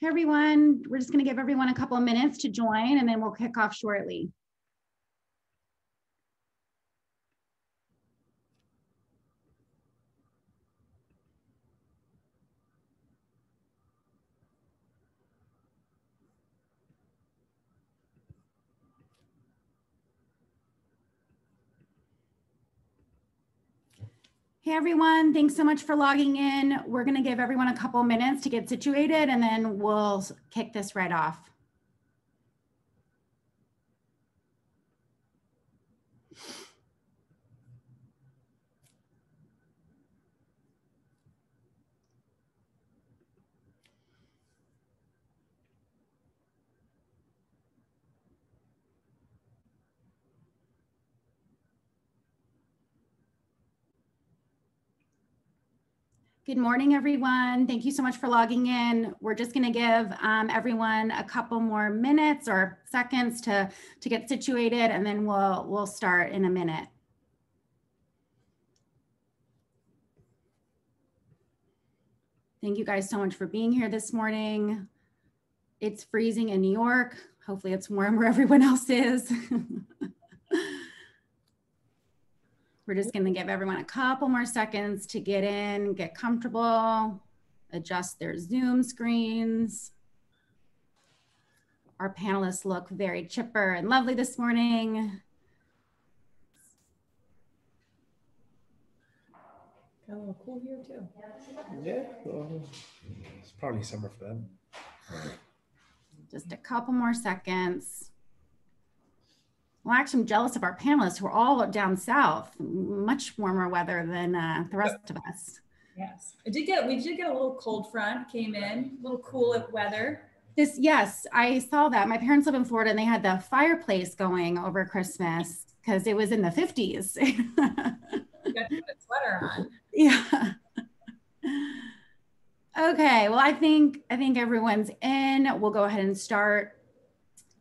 Hey everyone, we're just going to give everyone a couple of minutes to join and then we'll kick off shortly. Hey everyone, thanks so much for logging in. We're gonna give everyone a couple minutes to get situated and then we'll kick this right off. Good morning, everyone. Thank you so much for logging in. We're just going to give um, everyone a couple more minutes or seconds to, to get situated, and then we'll, we'll start in a minute. Thank you guys so much for being here this morning. It's freezing in New York. Hopefully it's warm where everyone else is. We're just gonna give everyone a couple more seconds to get in, get comfortable, adjust their Zoom screens. Our panelists look very chipper and lovely this morning. Got a little cool here too. Yeah, well, it's probably summer for them. Just a couple more seconds. Well, actually, I'm jealous of our panelists who are all down south, much warmer weather than uh, the rest of us. Yes, I did get. We did get a little cold front came in, a little cool weather. This, yes, I saw that. My parents live in Florida, and they had the fireplace going over Christmas because it was in the 50s. you got to put a sweater on. Yeah. Okay, well, I think I think everyone's in. We'll go ahead and start.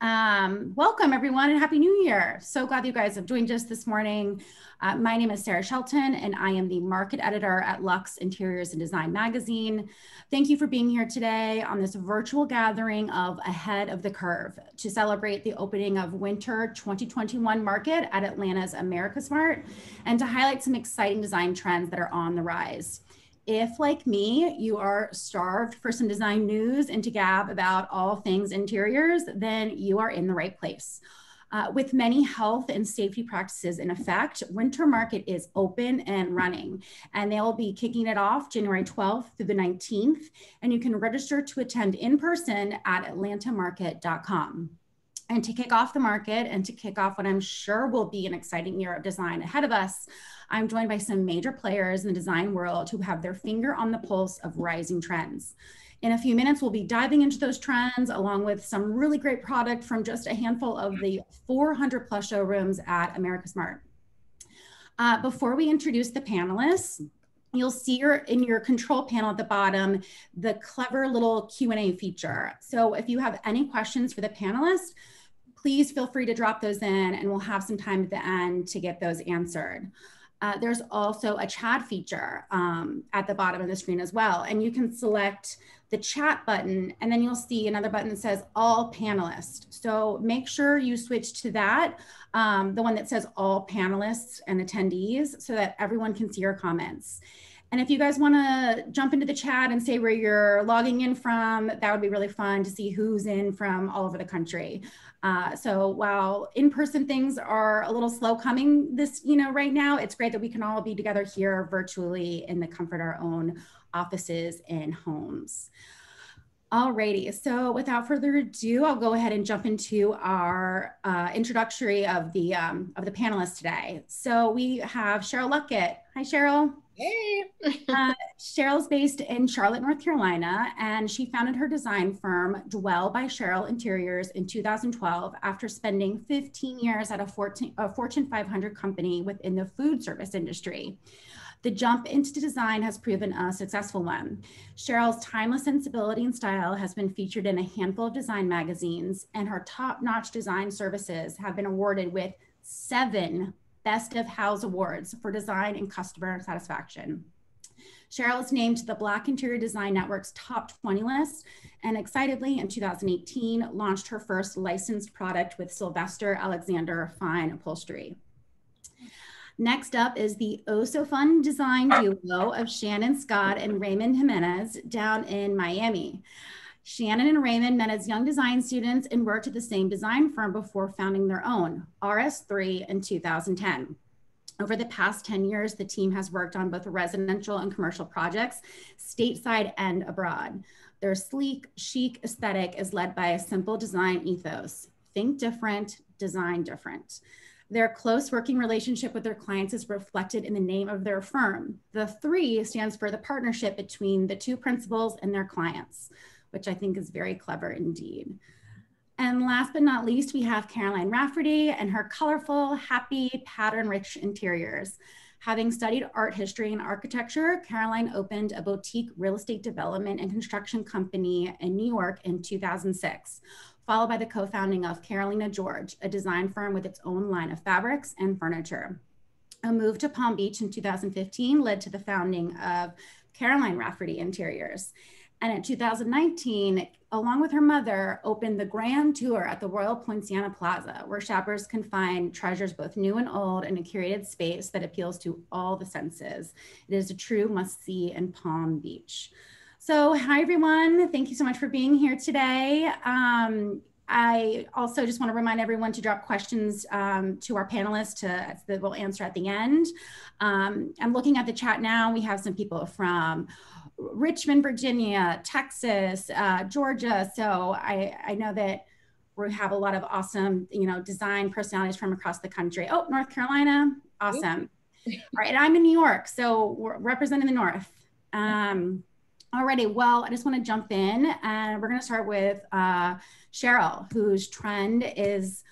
Um, welcome everyone and happy new year. So glad you guys have joined us this morning. Uh, my name is Sarah Shelton and I am the market editor at Luxe Interiors and Design magazine. Thank you for being here today on this virtual gathering of Ahead of the Curve to celebrate the opening of winter 2021 market at Atlanta's AmericasMart and to highlight some exciting design trends that are on the rise. If, like me, you are starved for some design news and to gab about all things interiors, then you are in the right place. Uh, with many health and safety practices in effect, Winter Market is open and running, and they'll be kicking it off January 12th through the 19th. And you can register to attend in person at atlantamarket.com. And to kick off the market and to kick off what I'm sure will be an exciting year of design ahead of us, I'm joined by some major players in the design world who have their finger on the pulse of rising trends. In a few minutes, we'll be diving into those trends along with some really great product from just a handful of the 400 plus showrooms at AmericasMart. Uh, before we introduce the panelists, you'll see your in your control panel at the bottom the clever little q&a feature so if you have any questions for the panelists please feel free to drop those in and we'll have some time at the end to get those answered uh, there's also a chat feature um, at the bottom of the screen as well. And you can select the chat button and then you'll see another button that says all panelists. So make sure you switch to that, um, the one that says all panelists and attendees so that everyone can see your comments. And if you guys want to jump into the chat and say where you're logging in from, that would be really fun to see who's in from all over the country. Uh, so while in-person things are a little slow coming this, you know, right now, it's great that we can all be together here virtually in the comfort of our own offices and homes. Alrighty, so without further ado, I'll go ahead and jump into our uh, introductory of the um, of the panelists today. So we have Cheryl Luckett. Hi, Cheryl. Hey. uh, Cheryl's based in Charlotte, North Carolina, and she founded her design firm, Dwell by Cheryl Interiors, in 2012 after spending 15 years at a, 14, a Fortune 500 company within the food service industry. The jump into design has proven a successful one. Cheryl's timeless sensibility and style has been featured in a handful of design magazines, and her top notch design services have been awarded with seven Best of Houzz Awards for design and customer satisfaction. Cheryl is named to the Black Interior Design Network's top 20 list and excitedly in 2018 launched her first licensed product with Sylvester Alexander Fine Upholstery. Next up is the Oh So Fun design duo of Shannon Scott and Raymond Jimenez down in Miami. Shannon and Raymond met as young design students and worked at the same design firm before founding their own, RS3, in 2010. Over the past 10 years, the team has worked on both residential and commercial projects, stateside and abroad. Their sleek, chic aesthetic is led by a simple design ethos think different, design different. Their close working relationship with their clients is reflected in the name of their firm. The three stands for the partnership between the two principals and their clients which I think is very clever indeed. And last but not least, we have Caroline Rafferty and her colorful, happy, pattern-rich interiors. Having studied art history and architecture, Caroline opened a boutique real estate development and construction company in New York in 2006, followed by the co-founding of Carolina George, a design firm with its own line of fabrics and furniture. A move to Palm Beach in 2015 led to the founding of Caroline Rafferty Interiors. And in 2019, along with her mother, opened the grand tour at the Royal Poinciana Plaza, where shoppers can find treasures both new and old in a curated space that appeals to all the senses. It is a true must see in Palm Beach. So, hi everyone. Thank you so much for being here today. Um, I also just want to remind everyone to drop questions um, to our panelists to, that we'll answer at the end. Um, I'm looking at the chat now. We have some people from Richmond, Virginia, Texas, uh, Georgia. So I, I know that we have a lot of awesome, you know, design personalities from across the country. Oh, North Carolina, awesome. All right, and I'm in New York, so we're representing the North. Um, alrighty, well, I just want to jump in, and we're going to start with uh, Cheryl, whose trend is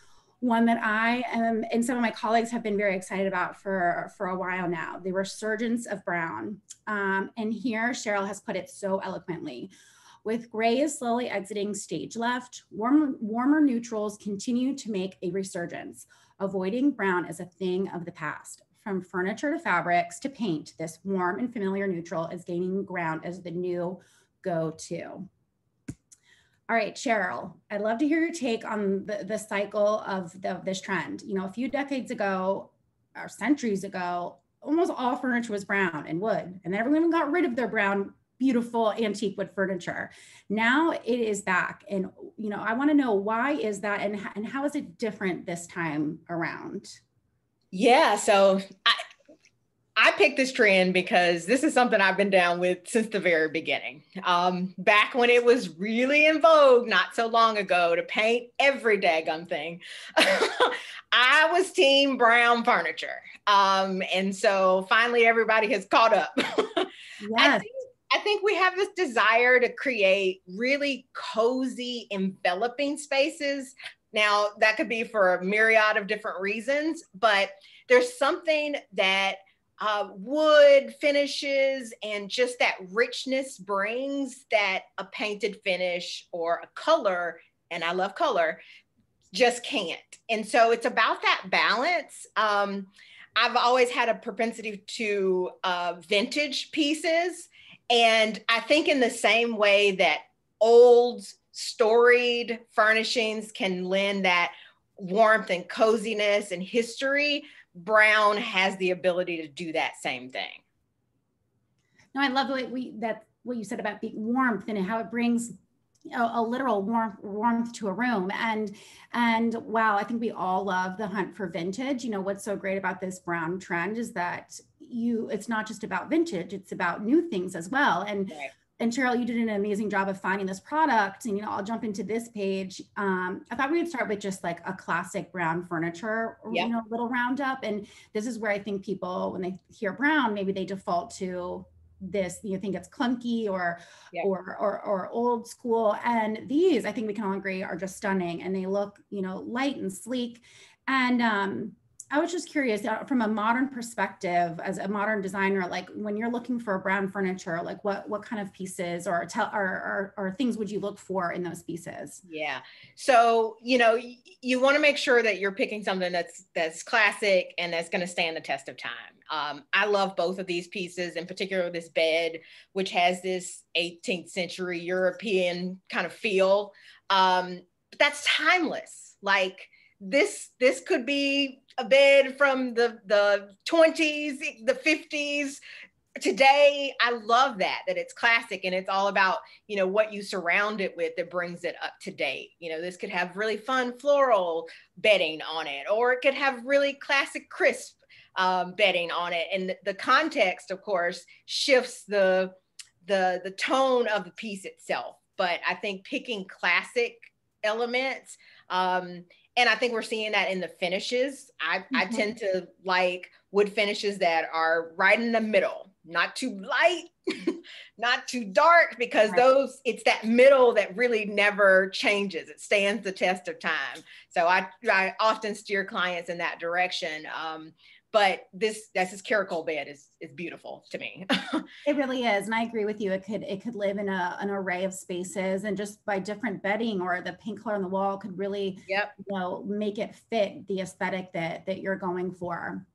one that I am and some of my colleagues have been very excited about for, for a while now, the resurgence of brown. Um, and here Cheryl has put it so eloquently. With gray is slowly exiting stage left, warm, warmer neutrals continue to make a resurgence. Avoiding brown is a thing of the past. From furniture to fabrics to paint, this warm and familiar neutral is gaining ground as the new go-to. All right, Cheryl, I'd love to hear your take on the, the cycle of, the, this trend. You know, a few decades ago or centuries ago, almost all furniture was brown and wood, and everyone got rid of their brown, beautiful antique wood furniture. Now it is back, and you know, I want to know why is that, and and how is it different this time around? Yeah, so I, I picked this trend because this is something I've been down with since the very beginning. Um, back when it was really in vogue, not so long ago, to paint every daggum thing, I was team brown furniture. Um, and so finally, everybody has caught up. yes. I think, I think we have this desire to create really cozy, enveloping spaces. Now, that could be for a myriad of different reasons, but there's something that uh, wood finishes and just that richness brings that a painted finish or a color, and I love color, just can't. And so it's about that balance. Um, I've always had a propensity to uh, vintage pieces. And I think in the same way that old, storied furnishings can lend that warmth and coziness and history, Brown has the ability to do that same thing. No, I love the way we that what you said about being warmth and how it brings a, a, literal warmth warmth to a room. And and wow i think we all love the hunt for vintage. You know what's so great about this brown trend is that you it's not just about vintage it's about new things as well. And right and Cheryl, you did an amazing job of finding this product. And you know, I'll jump into this page. Um, I thought we would start with just like a classic brown furniture, yep. you know, little roundup. And this is where I think people, when they hear brown, maybe they default to this. You know, think it's clunky or yep. or, or or old school. And these, I think we can all agree, are just stunning. And they look, you know, light and sleek. And um, I was just curious uh, from a modern perspective, as a modern designer, like when you're looking for brown furniture, like what what kind of pieces or tell or, or, or things would you look for in those pieces? Yeah. So you know y- you want to make sure that you're picking something that's that's classic and that's going to stand the test of time. Um, I love both of these pieces, in particular this bed, which has this 18th century European kind of feel. Um, but that's timeless. Like this this could be a bed from the the 20s the 50s today i love that that it's classic and it's all about you know what you surround it with that brings it up to date. You know this could have really fun floral bedding on it or it could have really classic crisp um, bedding on it. And the context of course shifts the the the tone of the piece itself. But i think picking classic elements um, and I think we're seeing that in the finishes. I, mm-hmm. I tend to like wood finishes that are right in the middle, not too light, not too dark, because right. those it's that middle that really never changes. It stands the test of time. So I, I often steer clients in that direction. Um, but this that's this caracol bed is is beautiful to me it really is and i agree with you it could it could live in a, an array of spaces and just by different bedding or the paint color on the wall could really yep. you know make it fit the aesthetic that that you're going for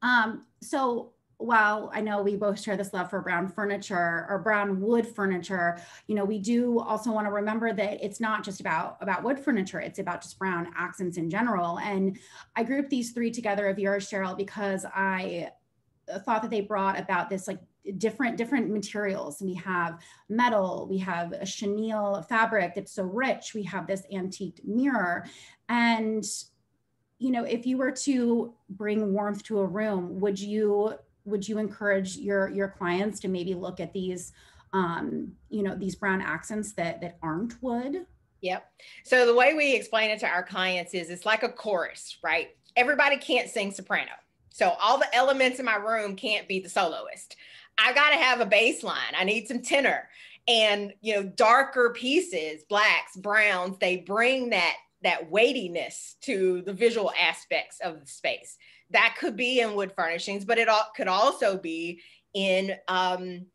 um so while I know we both share this love for brown furniture or brown wood furniture, you know, we do also want to remember that it's not just about about wood furniture, it's about just brown accents in general. And I grouped these three together of yours, Cheryl, because I thought that they brought about this like different different materials we have metal we have a chenille fabric that's so rich we have this antique mirror and you know if you were to bring warmth to a room would you would you encourage your your clients to maybe look at these um, you know these brown accents that that aren't wood? Yep. So the way we explain it to our clients is it's like a chorus right? Everybody can't sing soprano. So all the elements in my room can't be the soloist. I got to have a bass line. I need some tenor. And you know darker pieces blacks browns they bring that that weightiness to the visual aspects of the space that could be in wood furnishings, but it all, could also be in um,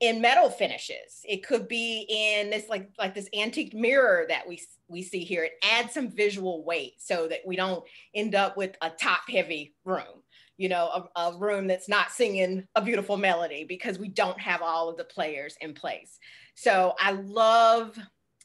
in metal finishes. It could be in this like like this antique mirror that we we see here. It adds some visual weight so that we don't end up with a top heavy room. You know, a, a room that's not singing a beautiful melody because we don't have all of the players in place. So I love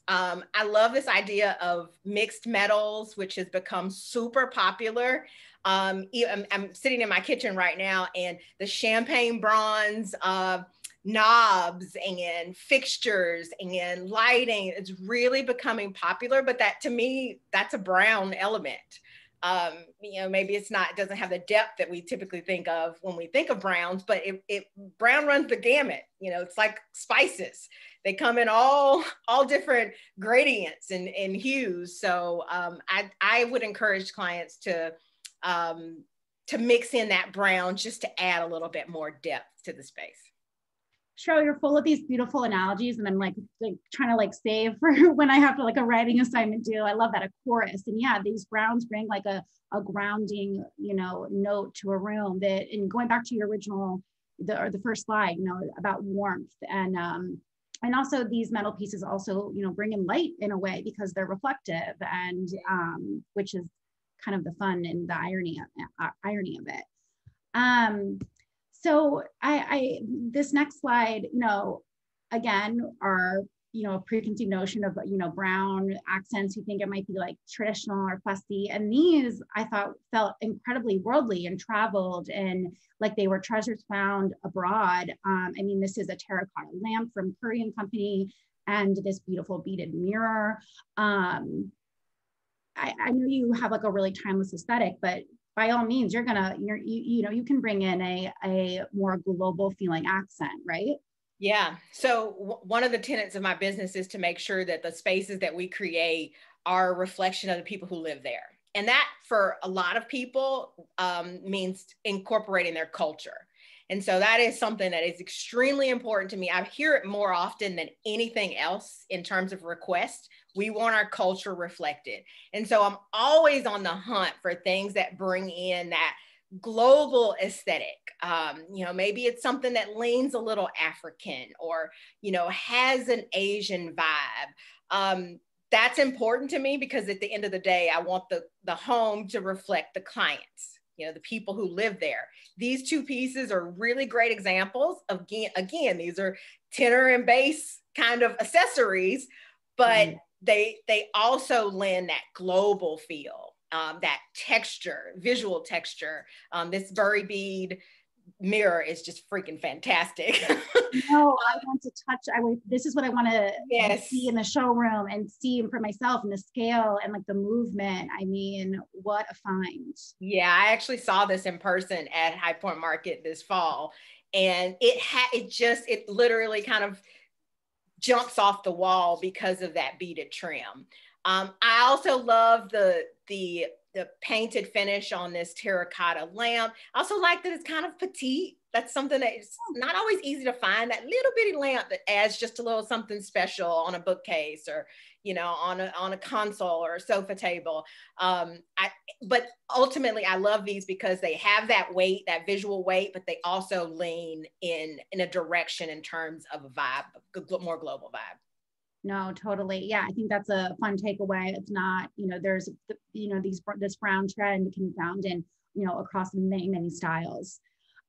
um, I love this idea of mixed metals, which has become super popular. Um, I'm, I'm, sitting in my kitchen right now, and the champagne bronze uh, knobs and fixtures and lighting is really becoming popular. But that to me, that's a brown element. Um, you know, maybe it's not, it doesn't have the depth that we typically think of when we think of browns, but it, it brown runs the gamut. You know, it's like spices. They come in all all different gradients and, and hues. So um, I, I would encourage clients to um, to mix in that brown just to add a little bit more depth to the space. Cheryl, you're full of these beautiful analogies, and I'm like, like trying to like save for when I have to like a writing assignment due. I love that a chorus, and yeah, these browns bring like a a grounding, you know, note to a room. That and going back to your original, the or the first slide, you know, about warmth and um, and also these metal pieces also, you know, bring in light in a way because they're reflective, and um, which is kind of the fun and the irony of, uh, irony of it. Um, so I, I, this next slide, you know, again, are you know a preconceived notion of you know brown accents. You think it might be like traditional or fussy, and these I thought felt incredibly worldly and traveled and like they were treasures found abroad. Um, I mean, this is a terracotta lamp from Currey and Company and this beautiful beaded mirror. Um, I, I know you have like a really timeless aesthetic, but by all means, you're gonna, you're, you, you know, you can bring in a, a more global feeling accent, right? Yeah. So w- one of the tenets of my business is to make sure that the spaces that we create are a reflection of the people who live there. And that for a lot of people um, means incorporating their culture. And so that is something that is extremely important to me. I hear it more often than anything else in terms of requests. We want our culture reflected. And so I'm always on the hunt for things that bring in that global aesthetic. Um, you know, maybe it's something that leans a little African or, you know, has an Asian vibe. Um, that's important to me because at the end of the day, I want the, the home to reflect the clients, you know, the people who live there. These two pieces are really great examples of, again, again these are tenor and bass kind of accessories, but mm. They, they also lend that global feel um, that texture, visual texture. Um, this Bury bead mirror is just freaking fantastic. no, I want to touch. I would. This is what I want to yes. see in the showroom and see for myself and the scale and like the movement. I mean, what a find! Yeah, I actually saw this in person at High Point Market this fall, and it had it just it literally kind of jumps off the wall because of that beaded trim. Um, I also love the the the painted finish on this terracotta lamp. I also like that it's kind of petite. That's something that's not always easy to find. That little bitty lamp that adds just a little something special on a bookcase or you know on a on a console or a sofa table. Um, I but ultimately I love these because they have that weight, that visual weight, but they also lean in in a direction in terms of a vibe, more global vibe. No totally. Yeah i think that's a fun takeaway. It's not you know there's you know these this brown trend can be found in you know across many many styles.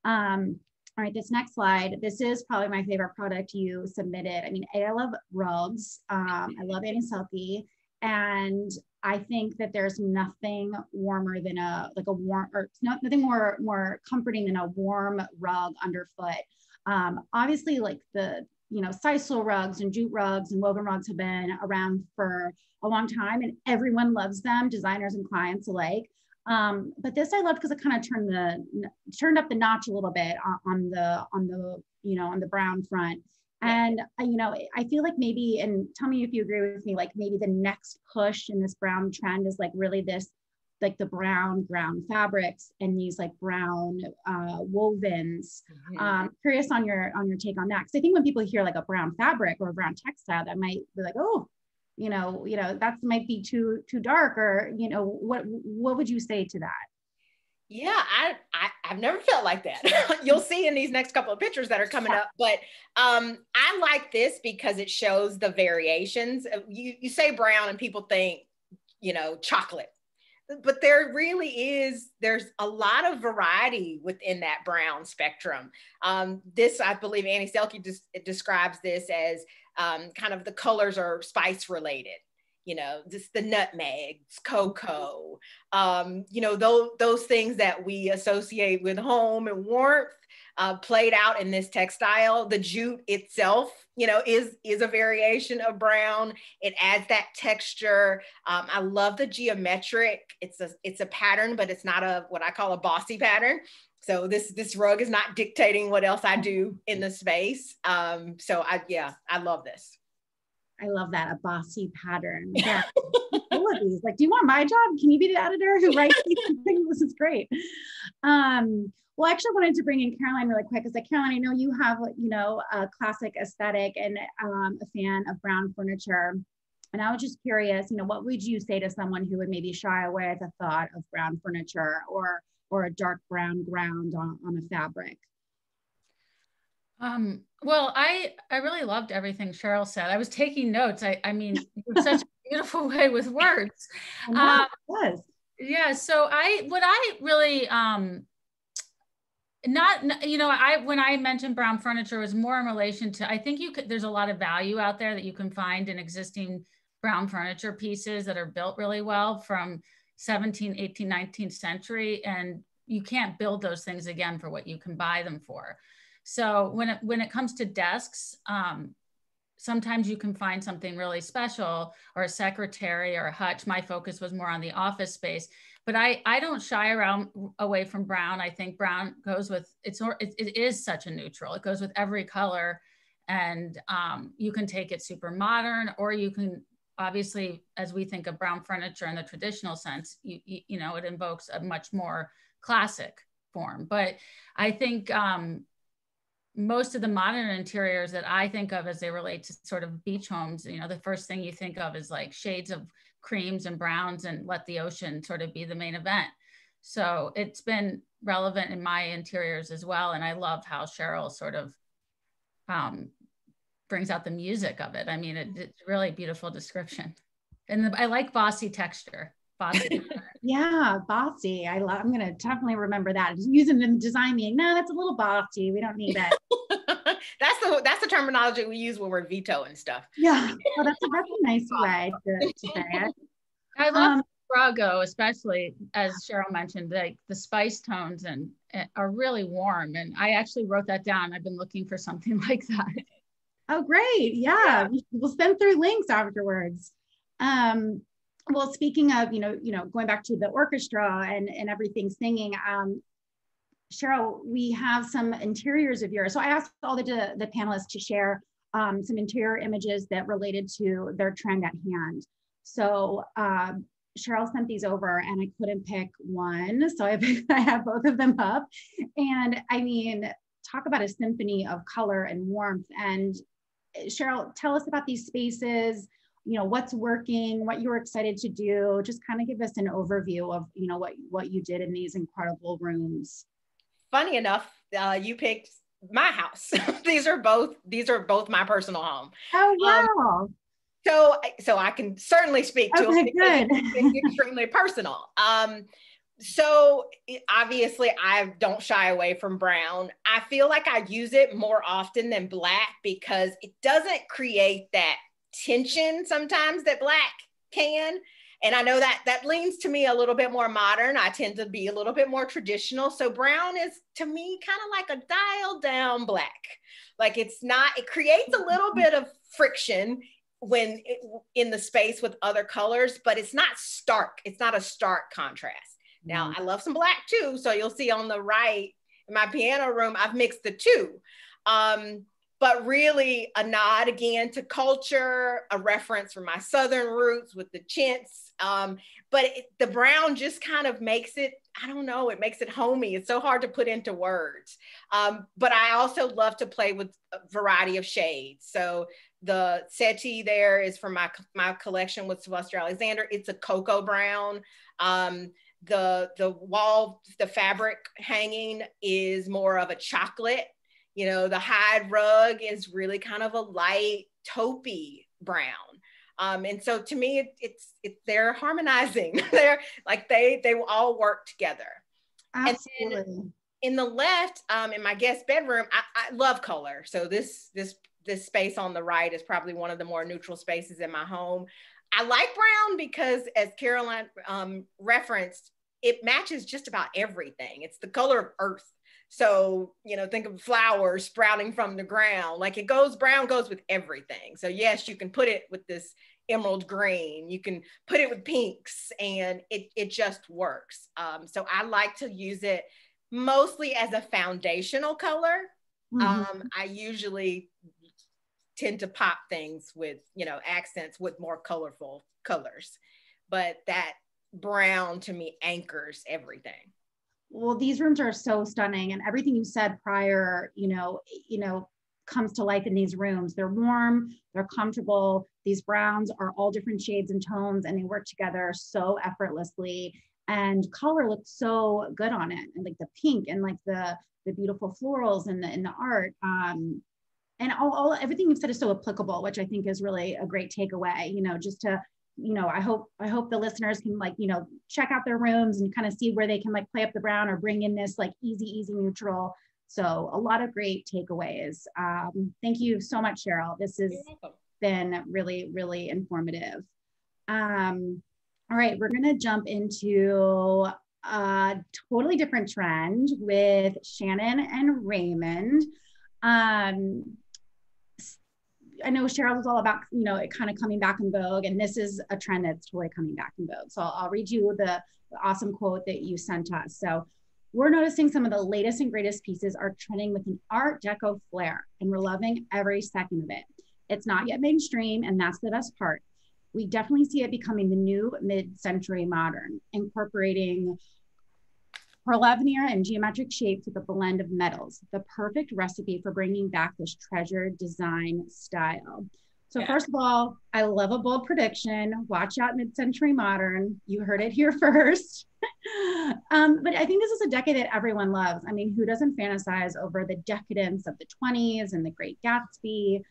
Um all right this next slide. This is probably my favorite product you submitted. I mean i love rugs. Um i love Annie Selke and i think that there's nothing warmer than a like a warm or not, nothing more more comforting than a warm rug underfoot. Um obviously like the you know, sisal rugs and jute rugs and woven rugs have been around for a long time and everyone loves them, designers and clients alike. Um, but this I love because it kind of turned the turned up the notch a little bit on, on the on the you know on the brown front. And uh, you know, I feel like maybe, and tell me if you agree with me, like maybe the next push in this brown trend is like really this like the brown ground fabrics and these like brown uh, wovens. Mm-hmm. Um, curious on your on your take on that because I think when people hear like a brown fabric or a brown textile, that might be like, oh, you know, you know, that might be too too dark, or you know, what what would you say to that? Yeah, I, I have never felt like that. You'll see in these next couple of pictures that are coming up. But um, I like this because it shows the variations. You you say brown and people think, you know, chocolate but there really is there's a lot of variety within that brown spectrum um, this i believe Annie Selke des- describes this as um, kind of the colors are spice related you know just the nutmegs cocoa um, you know those, those things that we associate with home and warmth uh, played out in this textile. The jute itself, you know, is is a variation of brown. It adds that texture. Um, I love the geometric. It's a it's a pattern, but it's not a what I call a bossy pattern. So this this rug is not dictating what else I do in the space. Um, so I yeah, I love this. I love that a bossy pattern. Yeah, all of these. Like, do you want my job? Can you be the editor who writes these things? This is great. Um, well, I actually wanted to bring in Caroline really quick because, like, Caroline, I know you have, you know, a classic aesthetic and um, a fan of brown furniture. And I was just curious, you know, what would you say to someone who would maybe shy away at the thought of brown furniture or or a dark brown ground on, on a fabric? Um, well, I I really loved everything Cheryl said. I was taking notes. I I mean, such a beautiful way with words. Um, was. Yeah. So I what I really um not you know i when i mentioned brown furniture was more in relation to i think you could there's a lot of value out there that you can find in existing brown furniture pieces that are built really well from 17 18 19th century and you can't build those things again for what you can buy them for so when it when it comes to desks um, sometimes you can find something really special or a secretary or a hutch my focus was more on the office space but I, I don't shy around away from brown. I think brown goes with it's it, it is such a neutral. It goes with every color, and um, you can take it super modern, or you can obviously, as we think of brown furniture in the traditional sense, you you, know it invokes a much more classic form. But I think um, most of the modern interiors that I think of as they relate to sort of beach homes, you know, the first thing you think of is like shades of creams and browns and let the ocean sort of be the main event. So it's been relevant in my interiors as well. And I love how Cheryl sort of um, brings out the music of it. I mean, it, it's really beautiful description. And the, I like bossy texture. Bossy. yeah, bossy. I love. I'm gonna definitely remember that. Using the design meaning. No, that's a little bossy. We don't need that. that's the that's the terminology we use when we're vetoing stuff. Yeah, well, that's a, that's a nice way to, to say it. I love um, Brago, especially as Cheryl mentioned, like the spice tones and, and are really warm. And I actually wrote that down. I've been looking for something like that. Oh, great. Yeah. yeah. We'll send through links afterwards. Um, well, speaking of, you know, you know, going back to the orchestra and, and everything singing, um, Cheryl, we have some interiors of yours. So I asked all the, the panelists to share um, some interior images that related to their trend at hand. So uh, Cheryl sent these over and I couldn't pick one. So I, I have both of them up. And I mean, talk about a symphony of color and warmth. And Cheryl, tell us about these spaces, you know, what's working, what you were excited to do. Just kind of give us an overview of, you know, what, what you did in these incredible rooms. Funny enough, uh, you picked my house. these are both, these are both my personal home. Oh, um, wow. Um, so, so I can certainly speak to okay, it. Good. It's extremely personal. Um, so obviously I don't shy away from brown. I feel like I use it more often than black because it doesn't create that tension sometimes that black can. And I know that that leans to me a little bit more modern. I tend to be a little bit more traditional. So brown is to me kind of like a dialed down black. Like it's not, it creates a little bit of friction when it, in the space with other colors, but it's not stark. It's not a stark contrast. Now, mm-hmm. I love some black too. So you'll see on the right in my piano room, I've mixed the two. Um, but really a nod again to culture, a reference for my Southern roots with the chintz. Um, but it, the brown just kind of makes it, I don't know, it makes it homey. It's so hard to put into words. Um, but I also love to play with a variety of shades. So the settee there is from my, my collection with Sylvester Alexander. It's a cocoa brown. Um, the the wall the fabric hanging is more of a chocolate. You know the hide rug is really kind of a light taupey brown. Um, and so to me it, it's it, they're harmonizing. They're like they they all work together. Absolutely. and then in the left um, in my guest bedroom I, I love color. So this this this space on the right is probably one of the more neutral spaces in my home I like brown because, as Caroline um, referenced, it matches just about everything. It's the color of earth. So, you know, think of flowers sprouting from the ground. Like it goes, brown goes with everything. So, yes, you can put it with this emerald green, you can put it with pinks, and it, it just works. Um, so, I like to use it mostly as a foundational color. Mm-hmm. Um, I usually tend to pop things with you know accents with more colorful colors but that brown to me anchors everything. Well these rooms are so stunning and everything you said prior you know you know comes to life in these rooms. They're warm they're comfortable. These browns are all different shades and tones and they work together so effortlessly. And color looks so good on it and like the pink and like the the beautiful florals and the in the art um and all, all everything you've said is so applicable which i think is really a great takeaway you know just to you know i hope i hope the listeners can like you know check out their rooms and kind of see where they can like play up the brown or bring in this like easy easy neutral. So a lot of great takeaways. Um, thank you so much cheryl. This has been really really informative. Um, all right we're going to jump into a totally different trend with shannon and raymond. Um, I know Cheryl was all about, you know, it kind of coming back in vogue, and this is a trend that's totally coming back in vogue. So I'll, I'll read you the, the awesome quote that you sent us. So we're noticing some of the latest and greatest pieces are trending with an Art Deco flair, and we're loving every second of it. It's not yet mainstream, and that's the best part. We definitely see it becoming the new mid-century modern, incorporating Pearl veneer and geometric shapes with a blend of metals, the perfect recipe for bringing back this treasured design style. So Yeah. first of all, I love a bold prediction. Watch out mid-century modern. You heard it here first. um, but I think this is a decade that everyone loves. I mean, who doesn't fantasize over the decadence of the 20s and the Great Gatsby?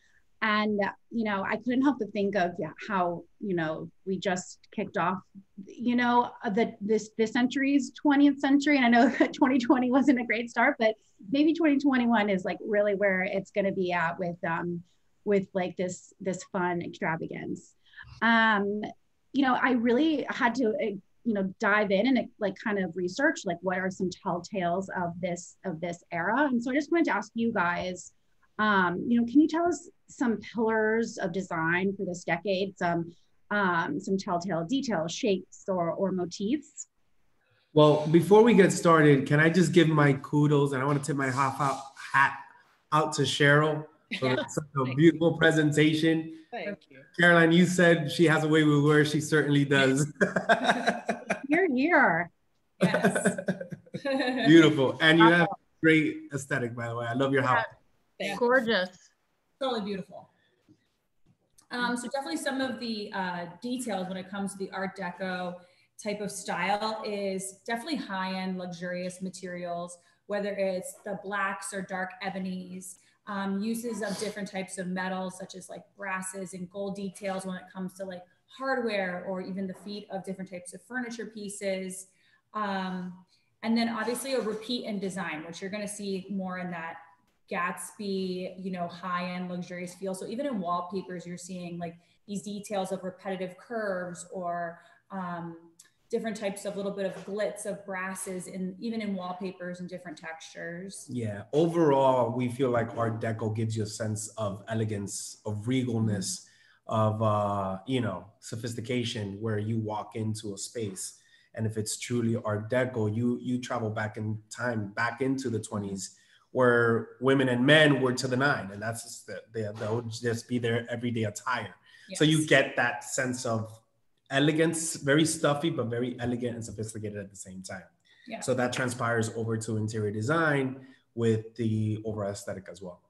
And you know, I couldn't help but think of how you know we just kicked off, you know, the this this century's 20th century. And I know that 2020 wasn't a great start, but maybe 2021 is like really where it's going to be at with um, with like this this fun extravagance. Um, you know, I really had to uh, you know dive in and like kind of research like what are some telltales of this of this era. And so I just wanted to ask you guys, um, you know, can you tell us some pillars of design for this decade, some um, some telltale details, shapes, or or motifs? Well, before we get started, can I just give my kudos and I want to tip my half out hat out to Cheryl for such a beautiful presentation. Thank you. Caroline, you said she has a way with words. She certainly does. Here, here. Yes. Beautiful. And you have great aesthetic, by the way. I love your house. Yeah. Gorgeous. Totally beautiful. Um, so definitely some of the uh, details when it comes to the Art Deco type of style is definitely high-end luxurious materials, whether it's the blacks or dark ebonies, um, uses of different types of metals such as like brasses and gold details when it comes to like hardware or even the feet of different types of furniture pieces. Um, and then obviously a repeat in design, which you're going to see more in that Gatsby, you know, high end luxurious feel. So even in wallpapers, you're seeing like these details of repetitive curves or um, different types of little bit of glitz of brasses and even in wallpapers and different textures. Yeah. Overall, we feel like Art Deco gives you a sense of elegance, of regalness, of uh, you know, sophistication where you walk into a space. And if it's truly Art Deco, you you travel back in time, back into the 20s, where women and men were to the nine, and that's just the, they, they'll just be their everyday attire. So you get that sense of elegance, very stuffy, but very elegant and sophisticated at the same time. Yeah. So that transpires over to interior design with the overall aesthetic as well.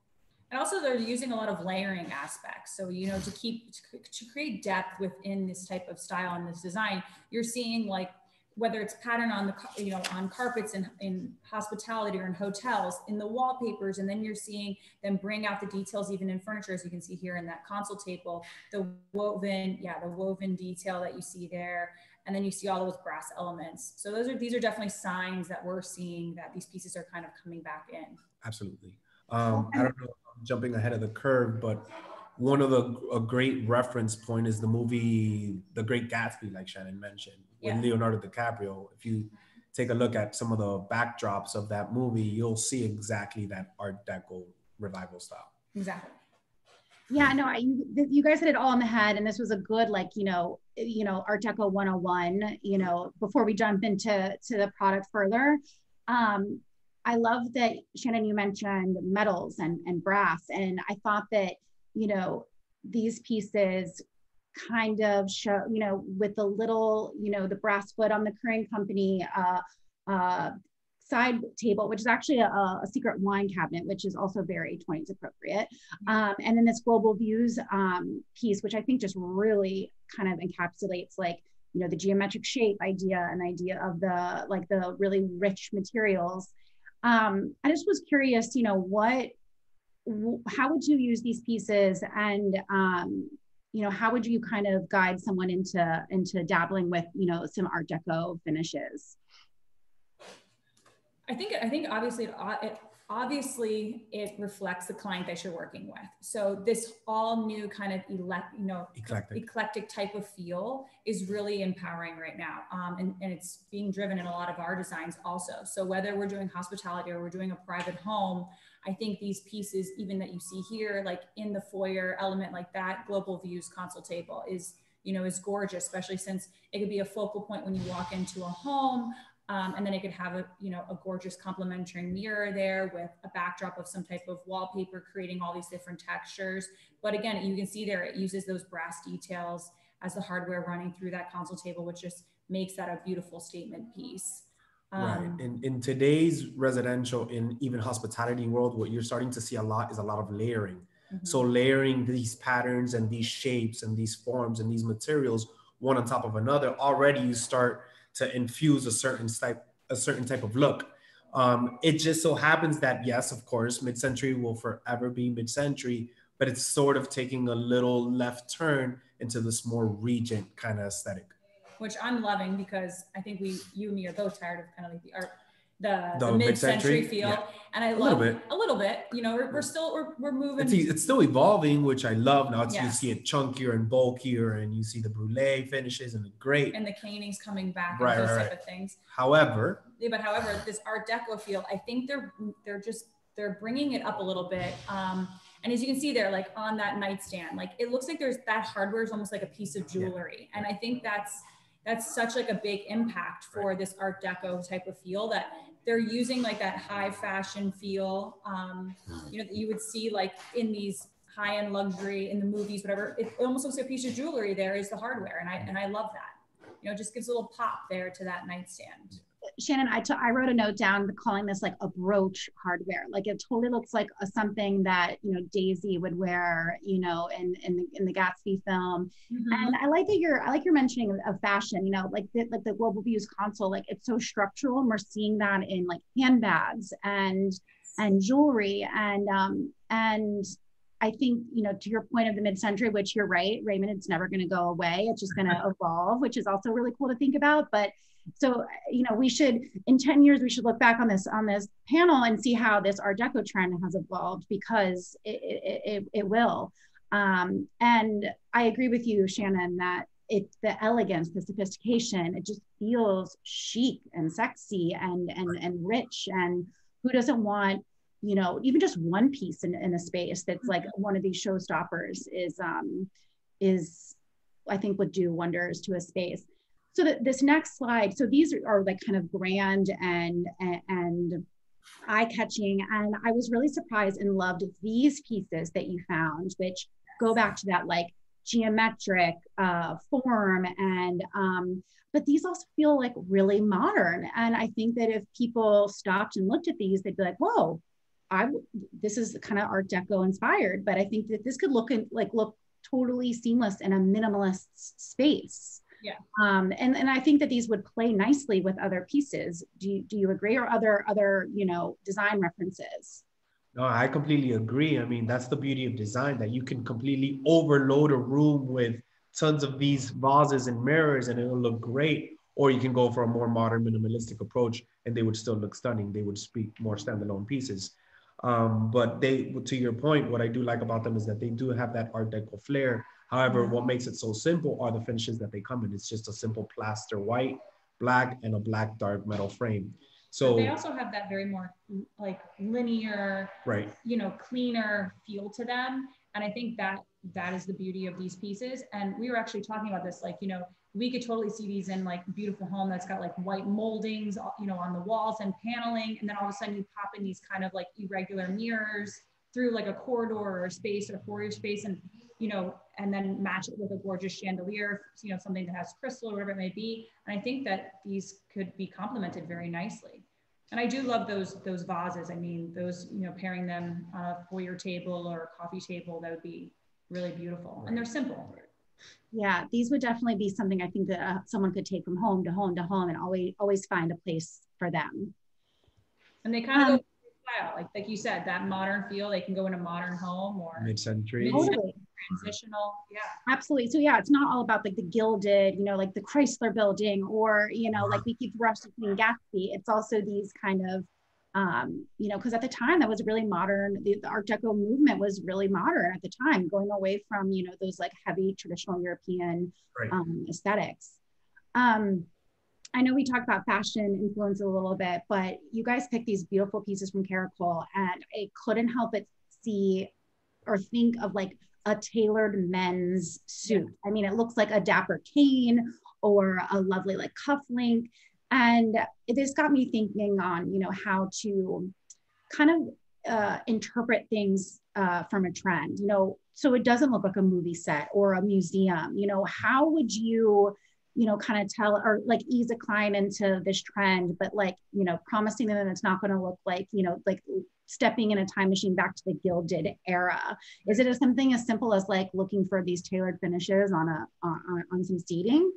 And also they're using a lot of layering aspects. So, you know, to keep, to create depth within this type of style and this design, you're seeing like, whether it's pattern on the, you know, on carpets in, in hospitality or in hotels, in the wallpapers, and then you're seeing them bring out the details even in furniture, as you can see here in that console table, the woven, yeah, the woven detail that you see there. And then you see all those brass elements. So those are, these are definitely signs that we're seeing that these pieces are kind of coming back in. Absolutely. Um, I don't know, if I'm jumping ahead of the curve, but one of the a great reference point is the movie The Great Gatsby, like Shannon mentioned, with Yeah. Leonardo DiCaprio. If you take a look at some of the backdrops of that movie, you'll see exactly that Art Deco revival style. Exactly. Yeah, no, I, you, guys hit it all on the head, and this was a good, like, you know, you know, Art Deco 101. You know, before we jump into to the product further, um, I love that Shannon, you mentioned metals and and brass, and I thought that you know these pieces kind of show, you know, with the little, you know, the brass foot on the Currey and Company uh, uh, side table, which is actually a, a secret wine cabinet, which is also very 20s appropriate. Um, and then this global views um, piece, which I think just really kind of encapsulates like, you know, the geometric shape idea and idea of the like the really rich materials. Um, I just was curious, you know, what, how would you use these pieces and, um, you know, how would you kind of guide someone into into dabbling with, you know, some Art Deco finishes? I think I think obviously it, it obviously it reflects the client that you're working with. So this all new kind of elect, you know, Eclectic. eclectic type of feel is really empowering right now. Um, and, and it's being driven in a lot of our designs also. So whether we're doing hospitality or we're doing a private home, I think these pieces, even that you see here, like in the foyer element like that, global views console table is, you know, is gorgeous, especially since it could be a focal point when you walk into a home. Um, and then it could have a, you know, a gorgeous complementary mirror there with a backdrop of some type of wallpaper, creating all these different textures. But again, you can see there, it uses those brass details as the hardware running through that console table, which just makes that a beautiful statement piece. Um, right. In in today's residential, in even hospitality world, what you're starting to see a lot is a lot of layering. Mm-hmm. So layering these patterns and these shapes and these forms and these materials one on top of another, already you start to infuse a certain type a certain type of look. Um, it just so happens that yes, of course, mid-century will forever be mid-century, but it's sort of taking a little left turn into this more regent kind of aesthetic. Which I'm loving because I think we, you and me, are both tired of kind of like the art the, the, the mid-century, feel yeah. and i love a little bit a little bit you know we're, we're still we're, we're moving it's, it's still evolving which i love now yes. you see it chunkier and bulkier and you see the brulee finishes and the great and the canings coming back right, and those right, type right. of things however yeah, but however this art deco feel i think they're they're just they're bringing it up a little bit um and as you can see there like on that nightstand like it looks like there's that hardware is almost like a piece of jewelry yeah. and i think that's that's such like a big impact for this art deco type of feel that they're using like that high fashion feel um, you know that you would see like in these high end luxury in the movies whatever. It almost looks like a piece of jewelry. There is the hardware and i and i love that. You know it just gives a little pop there to that nightstand Shannon, I, t- I wrote a note down calling this like a brooch hardware. Like it totally looks like a, something that you know Daisy would wear, you know, in in the, in the Gatsby film. Mm-hmm. And I like that you're I like your mentioning of, fashion. You know, like the, like the Global Views console, like it's so structural, and we're seeing that in like handbags and and jewelry and um and I think, you know, to your point of the mid-century, which you're right, Raymond, it's never going to go away. It's just going to evolve, which is also really cool to think about. But so you know we should in 10 years we should look back on this on this panel and see how this art deco trend has evolved because it, it, it, it will. Um, and i agree with you shannon that it the elegance the sophistication it just feels chic and sexy and and and rich. And who doesn't want you know even just one piece in, in a space that's like one of these showstoppers is um is i think would do wonders to a space so that this next slide, so these are, like kind of grand and, and, eye-catching. And I was really surprised and loved these pieces that you found, which go back to that like geometric uh, form and um, but these also feel like really modern. And i think that if people stopped and looked at these they'd be like whoa i this is kind of art deco inspired. But i think that this could look in, like look totally seamless in a minimalist space yeah. Um, and, and I think that these would play nicely with other pieces. Do you, do you agree or other, other, you know, design references? No, I completely agree. I mean, that's the beauty of design that you can completely overload a room with tons of these vases and mirrors and it'll look great. Or you can go for a more modern minimalistic approach and they would still look stunning. They would speak more standalone pieces. Um, but they, to your point, what I do like about them is that they do have that Art Deco flair However, mm-hmm. what makes it so simple are the finishes that they come in. It's just a simple plaster white, black, and a black dark metal frame. So but they also have that very more like linear, right? You know, cleaner feel to them. And I think that that is the beauty of these pieces. And we were actually talking about this, like, you know, we could totally see these in like beautiful home that's got like white moldings, you know, on the walls and paneling. And then all of a sudden you pop in these kind of like irregular mirrors through like a corridor or a space or foyer space. And you know, and then match it with a gorgeous chandelier, you know, something that has crystal or whatever it may be. And I think that these could be complemented very nicely. And I do love those those vases. I mean, those, you know, pairing them on a foyer table or a coffee table, that would be really beautiful. And they're simple. Yeah, these would definitely be something I think that uh, someone could take from home to home to home and always always find a place for them. And they kind of um, go style, like like you said, that modern feel. They can go in a modern home or mid-century. Totally transitional. Yeah. Absolutely. So yeah, it's not all about like the gilded, you know, like the Chrysler building or, you know, like we keep referencing Gatsby. It's also these kind of um, you know, because at the time that was really modern. The, the, Art Deco movement was really modern at the time, going away from you know those like heavy traditional European right. um, aesthetics. Um, I know we talked about fashion influence a little bit, but you guys picked these beautiful pieces from Caracole, and I couldn't help but see or think of like a tailored men's suit. I mean, it looks like a dapper cane or a lovely like cufflink. And this got me thinking on, you know, how to kind of uh, interpret things uh, from a trend, you know, so it doesn't look like a movie set or a museum, you know, how would you you know, kind of tell or like ease a client into this trend, but like, you know, promising them that it's not going to look like, you know, like stepping in a time machine back to the gilded era? Is it something as simple as like looking for these tailored finishes on a on, on some seating?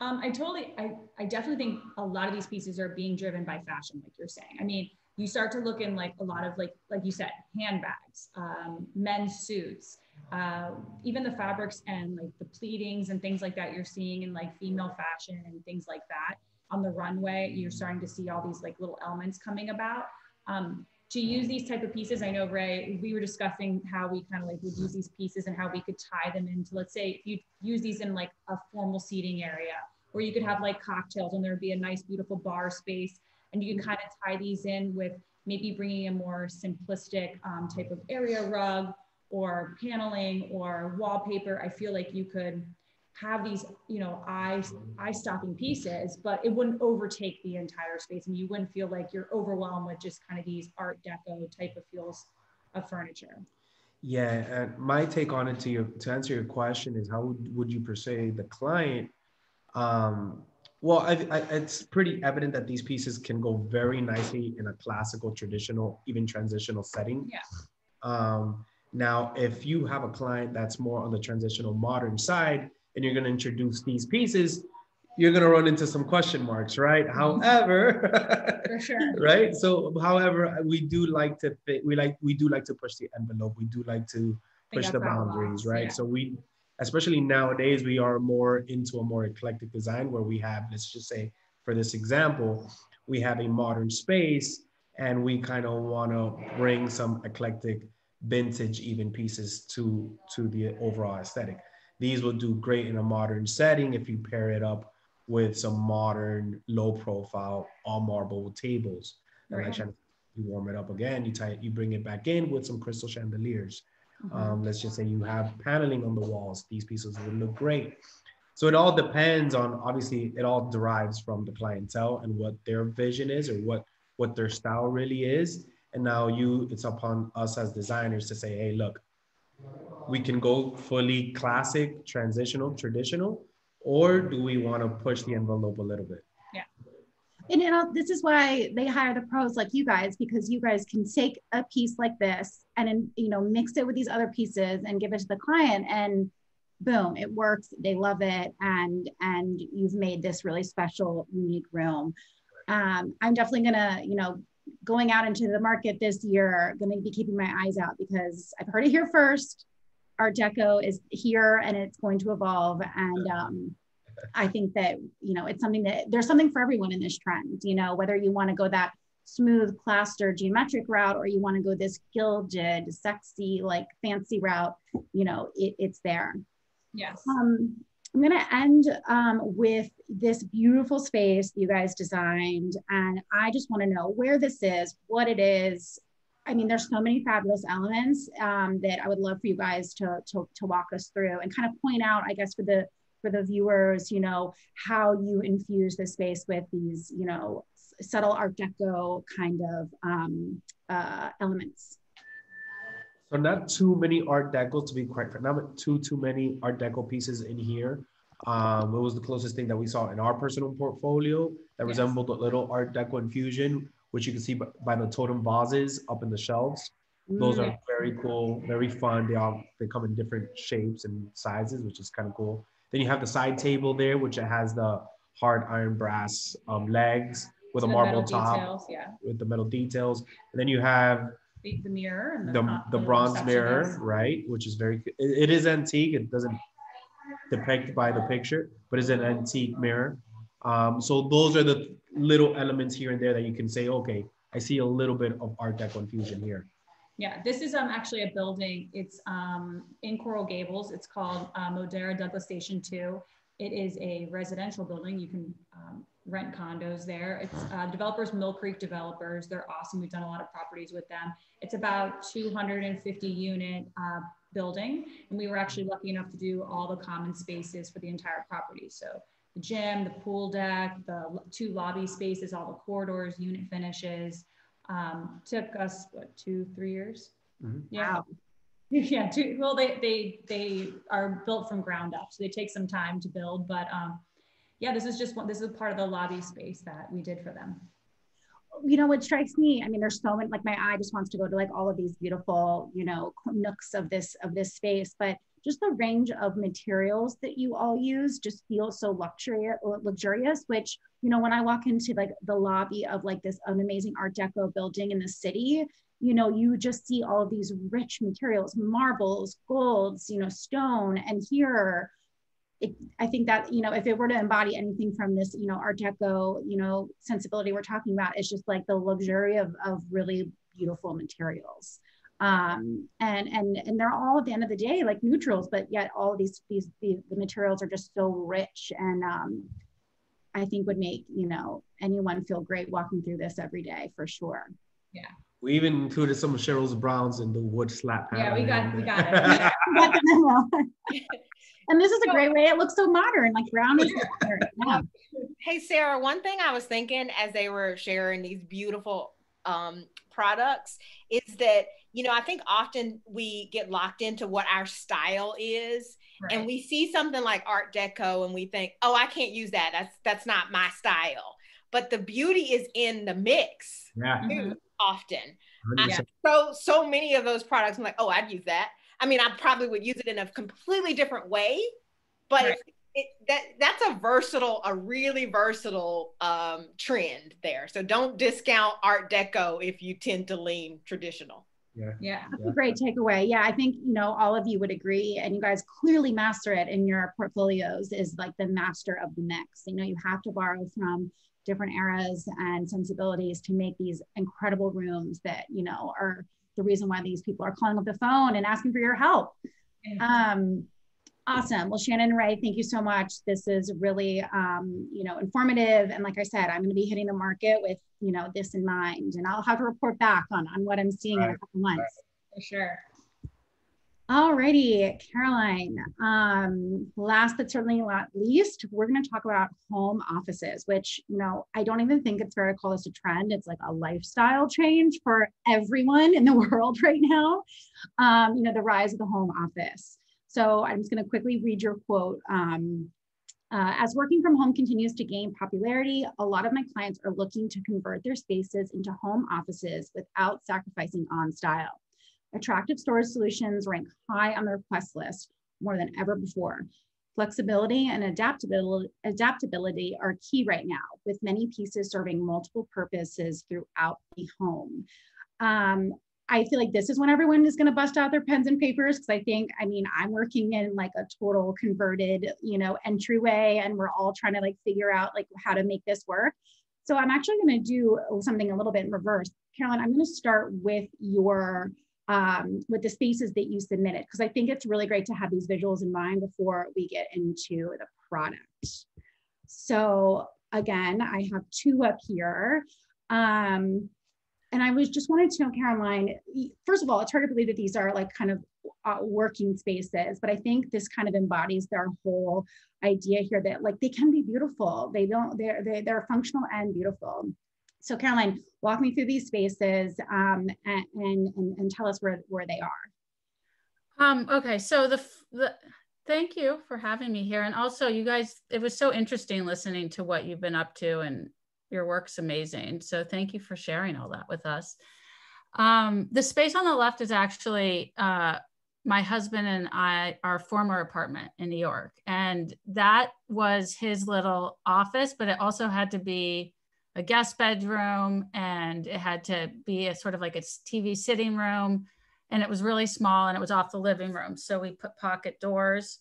Um, I totally, I, I definitely think a lot of these pieces are being driven by fashion, like you're saying. I mean, you start to look in like a lot of like, like you said, handbags, um, men's suits, uh, even the fabrics and like the pleatings and things like that you're seeing in like female fashion and things like that on the runway. You're starting to see all these like little elements coming about. Um, to use these type of pieces, I know Ray, we were discussing how we kind of like would use these pieces and how we could tie them into, let's say, if you use these in like a formal seating area where you could have like cocktails and there'd be a nice, beautiful bar space. And you can kind of tie these in with maybe bringing a more simplistic um, type of area rug or paneling or wallpaper. I feel like you could have these, you know, eye eye stocking pieces, but it wouldn't overtake the entire space, and you wouldn't feel like you're overwhelmed with just kind of these Art Deco type of feels of furniture. Yeah, and my take on it to you to answer your question is how would, would you persuade the client? Um, well, I, I, it's pretty evident that these pieces can go very nicely in a classical, traditional, even transitional setting. Yeah. Um, now, if you have a client that's more on the transitional modern side, and you're going to introduce these pieces, you're going to run into some question marks, right? Mm-hmm. However, for sure, right? So, however, we do like to fit, we like we do like to push the envelope. We do like to push the boundaries, right? Yeah. So we, especially nowadays, we are more into a more eclectic design where we have, let's just say, for this example, we have a modern space and we kind of want to bring some eclectic vintage even pieces to to the overall aesthetic these will do great in a modern setting if you pair it up with some modern, low profile, all marble tables. And right. you warm it up again, you tie it, you bring it back in with some crystal chandeliers. Mm-hmm. Um, let's just say you have paneling on the walls. These pieces would look great. So it all depends on obviously it all derives from the clientele and what their vision is or what what their style really is. And now you it's upon us as designers to say, hey, look, we can go fully classic, transitional, traditional, or do we want to push the envelope a little bit? Yeah. And you know, this is why they hire the pros like you guys, because you guys can take a piece like this and you know mix it with these other pieces and give it to the client, and boom, it works. They love it, and and you've made this really special, unique room. Um, I'm definitely gonna, you know, going out into the market this year, going to be keeping my eyes out because I've heard it here first. Art Deco is here and it's going to evolve. And um, I think that, you know, it's something that there's something for everyone in this trend, you know, whether you want to go that smooth, plaster, geometric route or you want to go this gilded, sexy, like fancy route, you know, it, it's there. Yes. Um, I'm going to end um, with this beautiful space you guys designed. And I just want to know where this is, what it is. I mean, there's so many fabulous elements um, that I would love for you guys to, to, to walk us through and kind of point out, I guess, for the for the viewers, you know, how you infuse the space with these, you know, subtle Art Deco kind of um, uh, elements. Not too many Art Deco to be quite frank, not too too many Art Deco pieces in here. Um, it was the closest thing that we saw in our personal portfolio that yes. resembled a little Art Deco infusion, which you can see by, by the totem vases up in the shelves. Mm. Those are very cool, very fun. They all they come in different shapes and sizes, which is kind of cool. Then you have the side table there, which it has the hard iron brass um, legs with so a marble top, details, yeah. with the metal details. And then you have the, the mirror and the, the, the bronze mirror, right? Which is very, it, it is antique. It doesn't depict by the picture, but it's an antique mirror. Um, so those are the little elements here and there that you can say, okay, I see a little bit of Art Deco infusion here. Yeah, this is um, actually a building. It's um, in Coral Gables. It's called uh, Modera Douglas Station 2. It is a residential building. You can um, rent condos there. It's uh, developers, Mill Creek developers. They're awesome. We've done a lot of properties with them. It's about 250 unit uh, building. And we were actually lucky enough to do all the common spaces for the entire property. So the gym, the pool deck, the two lobby spaces, all the corridors, unit finishes. Um, took us what two, three years. Mm-hmm. Yeah. Wow. Yeah, too, well, they they they are built from ground up, so they take some time to build. But um, yeah, this is just one. This is part of the lobby space that we did for them. You know what strikes me? I mean, there's so many. Like my eye just wants to go to like all of these beautiful, you know, nooks of this of this space, but just the range of materials that you all use just feels so luxury luxurious which you know when i walk into like the lobby of like this amazing art deco building in the city you know you just see all of these rich materials marbles golds you know stone and here it, I think that you know if it were to embody anything from this you know Art Deco you know sensibility we're talking about, it's just like the luxury of of really beautiful materials um, and and and they're all at the end of the day like neutrals, but yet all of these these, the materials are just so rich and um, I think would make you know anyone feel great walking through this every day for sure. Yeah. We even included some of Cheryl's browns in the wood slap. Yeah, we got we got it. and this is a great way. It looks so modern, like brown is modern. Yeah. Hey Sarah, one thing I was thinking as they were sharing these beautiful um, products is that you know i think often we get locked into what our style is right. and we see something like art deco and we think oh i can't use that that's that's not my style but the beauty is in the mix yeah. Mm-hmm. Often I, so so many of those products i'm like oh i'd use that i mean i probably would use it in a completely different way but right it, that that's a versatile, a really versatile um, trend there. So don't discount Art Deco if you tend to lean traditional. Yeah. Yeah. That's a great takeaway. Yeah. I think, you know, all of you would agree and you guys clearly master it in your portfolios is like the master of the mix. You know, you have to borrow from different eras and sensibilities to make these incredible rooms that, you know, are the reason why these people are calling up the phone and asking for your help. Um, Awesome. Well, Shannon and Ray, thank you so much. This is really, um, you know, informative. And like I said, I'm going to be hitting the market with, you know, this in mind, and I'll have to report back on, on what I'm seeing right. in a couple months. For sure. Alrighty, Caroline. Um, last but certainly not least, we're going to talk about home offices, which you know I don't even think it's fair to call this a trend. It's like a lifestyle change for everyone in the world right now. Um, you know, the rise of the home office. So I'm just going to quickly read your quote. Um, uh, as working from home continues to gain popularity, a lot of my clients are looking to convert their spaces into home offices without sacrificing on style. Attractive storage solutions rank high on the request list more than ever before. Flexibility and adaptability, adaptability are key right now, with many pieces serving multiple purposes throughout the home. Um, I feel like this is when everyone is going to bust out their pens and papers because I think, I mean, I'm working in like a total converted, you know, entryway, and we're all trying to like figure out like how to make this work. So I'm actually going to do something a little bit in reverse. Carolyn, I'm going to start with your um, with the spaces that you submitted because I think it's really great to have these visuals in mind before we get into the product. So again, I have two up here. Um, and I was just wanted to know, Caroline, first of all, it's hard to believe that these are like kind of uh, working spaces, but I think this kind of embodies their whole idea here that like they can be beautiful. They don't, they're, they, they're functional and beautiful. So Caroline, walk me through these spaces um, and, and, and tell us where, where they are. Um, okay, so the, the, thank you for having me here. And also you guys, it was so interesting listening to what you've been up to and your work's amazing. So thank you for sharing all that with us. Um, the space on the left is actually uh, my husband and I, our former apartment in New York. And that was his little office, but it also had to be a guest bedroom and it had to be a sort of like a TV sitting room. And it was really small and it was off the living room. So we put pocket doors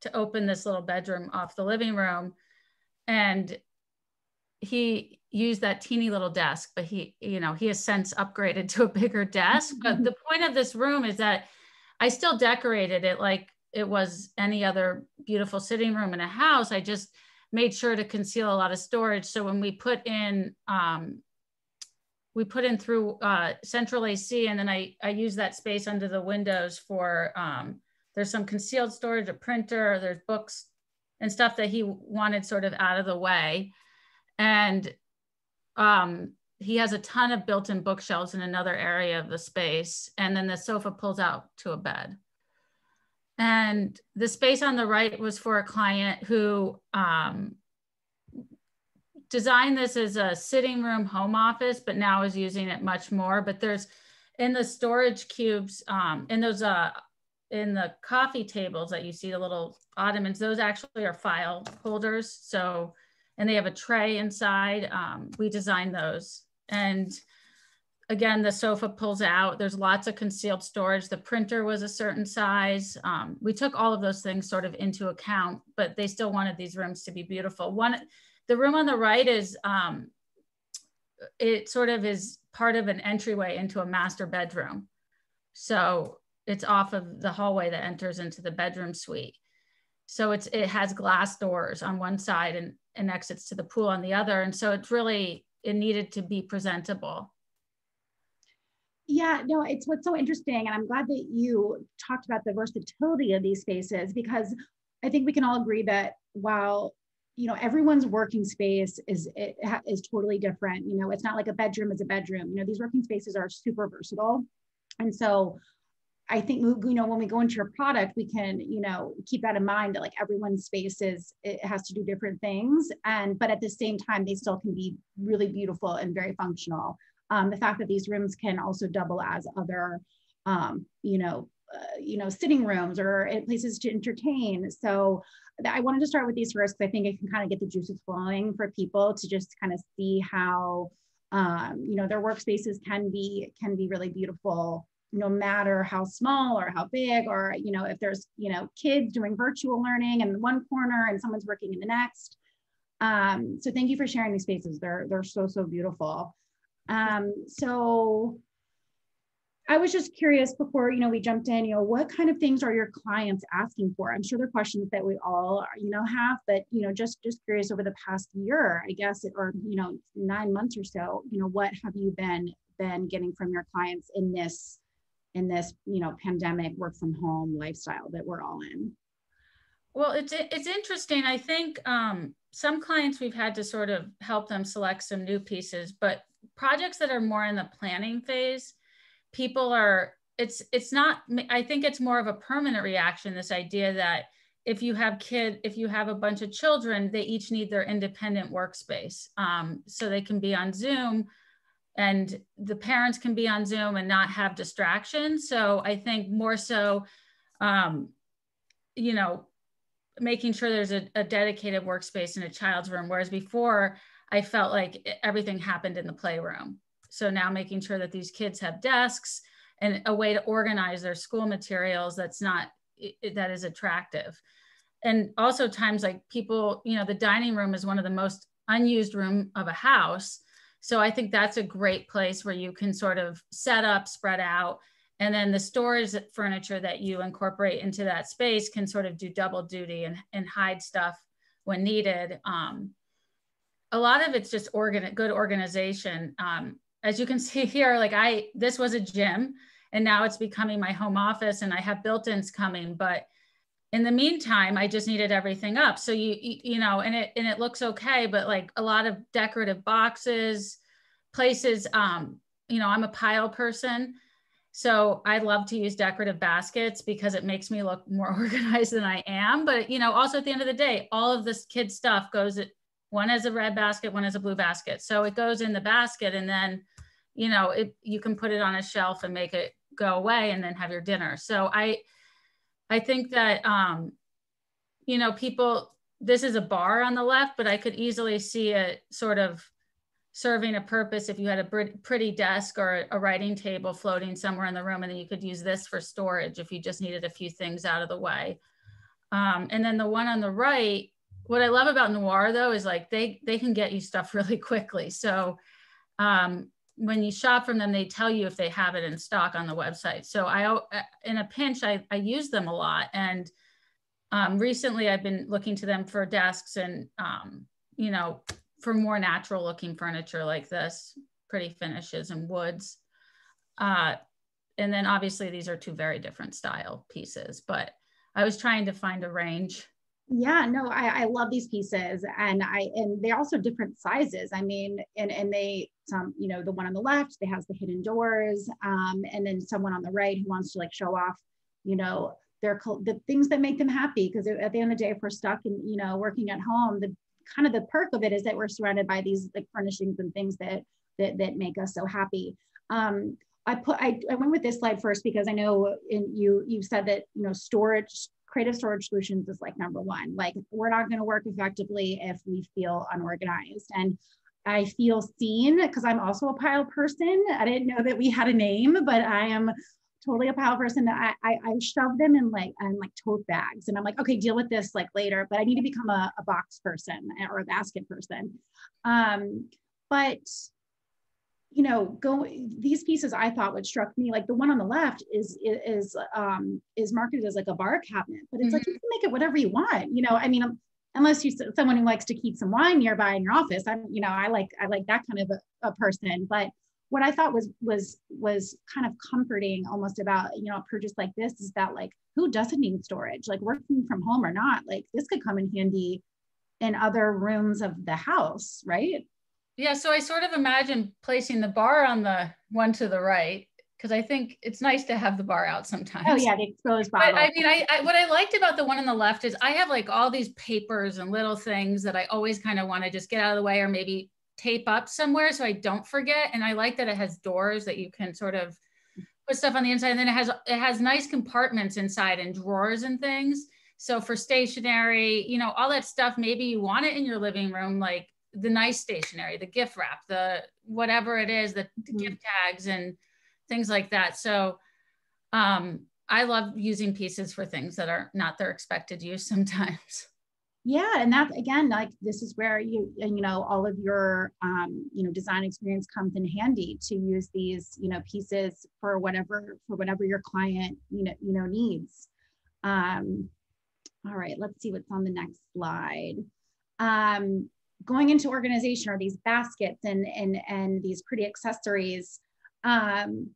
to open this little bedroom off the living room. And he used that teeny little desk, but he, you know, he has since upgraded to a bigger desk. But the point of this room is that I still decorated it like it was any other beautiful sitting room in a house. I just made sure to conceal a lot of storage. So when we put in, um, we put in through uh, central AC, and then I I use that space under the windows for. Um, there's some concealed storage, a printer, there's books and stuff that he wanted sort of out of the way and um, he has a ton of built-in bookshelves in another area of the space. And then the sofa pulls out to a bed. And the space on the right was for a client who um, designed this as a sitting room home office but now is using it much more. But there's in the storage cubes um, in those uh, in the coffee tables that you see the little ottomans those actually are file holders. So and they have a tray inside um, we designed those and again, the sofa pulls out. There's lots of concealed storage. The printer was a certain size. Um, we took all of those things sort of into account, but they still wanted these rooms to be beautiful. One, the room on the right is, um, it sort of is part of an entryway into a master bedroom. So it's off of the hallway that enters into the bedroom suite. So it's it has glass doors on one side and, and exits to the pool on the other. And so it's really it needed to be presentable. Yeah, no, it's what's so interesting. And I'm glad that you talked about the versatility of these spaces because I think we can all agree that while you know everyone's working space is is totally different you know it's not like a bedroom is a bedroom you know these working spaces are super versatile and so I think you know when we go into your product, we can you know keep that in mind that like everyone's space is it has to do different things, and but at the same time they still can be really beautiful and very functional. Um, the fact that these rooms can also double as other um, you know uh, you know sitting rooms or places to entertain. So I wanted to start with these first because I think it can kind of get the juices flowing for people to just kind of see how um, you know their workspaces can be can be really beautiful no matter how small or how big or you know if there's you know kids doing virtual learning in one corner and someone's working in the next. Um, so thank you for sharing these spaces. They're they're so so beautiful. Um, so i was just curious before you know we jumped in you know what kind of things are your clients asking for? I'm sure they're questions that we all you know have but you know just just curious over the past year i guess or you know nine months or so you know what have you been been getting from your clients in this in this you know pandemic work from home lifestyle that we're all in. Well it's it's interesting. I think um, some clients we've had to sort of help them select some new pieces but projects that are more in the planning phase people are it's it's not i think it's more of a permanent reaction this idea that if you have kid if you have a bunch of children they each need their independent workspace. Um, so they can be on zoom and the parents can be on Zoom and not have distractions. So I think more so, um, you know, making sure there's a, a, dedicated workspace in a child's room. Whereas before, I felt like everything happened in the playroom. So now making sure that these kids have desks and a way to organize their school materials that's not that is attractive. And also times like people, you know, the dining room is one of the most unused room of a house so I think that's a great place where you can sort of set up, spread out, and then the storage furniture that you incorporate into that space can sort of do double duty and, and hide stuff when needed. Um, a lot of it's just organ good organization. Um, as you can see here, like I, this was a gym and now it's becoming my home office and I have built-ins coming, but in the meantime, I just needed everything up. So you, you know, and it, and it looks okay, but like a lot of decorative boxes, places, um, you know, I'm a pile person. So I love to use decorative baskets because it makes me look more organized than I am. But, you know, also at the end of the day, all of this kid stuff goes, one has a red basket, one has a blue basket. So it goes in the basket and then, you know, it, you can put it on a shelf and make it go away and then have your dinner. So I, I think that, um, you know, people, this is a bar on the left, but I could easily see it sort of serving a purpose if you had a pretty desk or a writing table floating somewhere in the room, and then you could use this for storage if you just needed a few things out of the way. Um, and then the one on the right, what I love about Noir though is like they they can get you stuff really quickly. So um, when you shop from them, they tell you if they have it in stock on the website. So I, uh, in a pinch, I, I use them a lot. And um, recently I've been looking to them for desks and, um, you know, for more natural looking furniture like this, pretty finishes and woods. Uh, and then obviously these are two very different style pieces, but I was trying to find a range Yeah, no, I, I love these pieces and I and they're also different sizes. I mean, and and they some, you know, the one on the left, they has the hidden doors, um, and then someone on the right who wants to like show off, you know, their the things that make them happy. Because at the end of the day, if we're stuck and you know working at home, the kind of the perk of it is that we're surrounded by these like furnishings and things that that that make us so happy. Um, I put I, I went with this slide first because I know in you you said that you know storage creative storage solutions is like number one. Like we're not going to work effectively if we feel unorganized. And I feel seen because I'm also a pile person. I didn't know that we had a name, but I am totally a pile person. I, I, I shove them in like in like tote bags, and I'm like, okay, deal with this like later. But I need to become a, a box person or a basket person. Um, but you know, go these pieces I thought what struck me, like the one on the left is is um is marketed as like a bar cabinet, but it's mm-hmm. like you can make it whatever you want. You know, I mean, um, unless you're someone who likes to keep some wine nearby in your office. I'm, you know, I like I like that kind of a, a person. But what I thought was was was kind of comforting almost about, you know, a purchase like this is that like who doesn't need storage? Like working from home or not, like this could come in handy in other rooms of the house, right? Yeah, so I sort of imagine placing the bar on the one to the right because I think it's nice to have the bar out sometimes. Oh yeah, the exposed bottle. But I mean, I, I, what I liked about the one on the left is I have like all these papers and little things that I always kind of want to just get out of the way or maybe tape up somewhere so I don't forget. And I like that it has doors that you can sort of put stuff on the inside, and then it has it has nice compartments inside and drawers and things. So for stationery, you know, all that stuff, maybe you want it in your living room, like the nice stationery, the gift wrap, the whatever it is, the, the mm-hmm. gift tags and things like that. So um, I love using pieces for things that are not their expected use sometimes. Yeah, and that again, like this is where you you know all of your um, you know design experience comes in handy to use these you know pieces for whatever for whatever your client you know you know needs. Um, all right, let's see what's on the next slide. Um, going into organization are these baskets and and and these pretty accessories. Um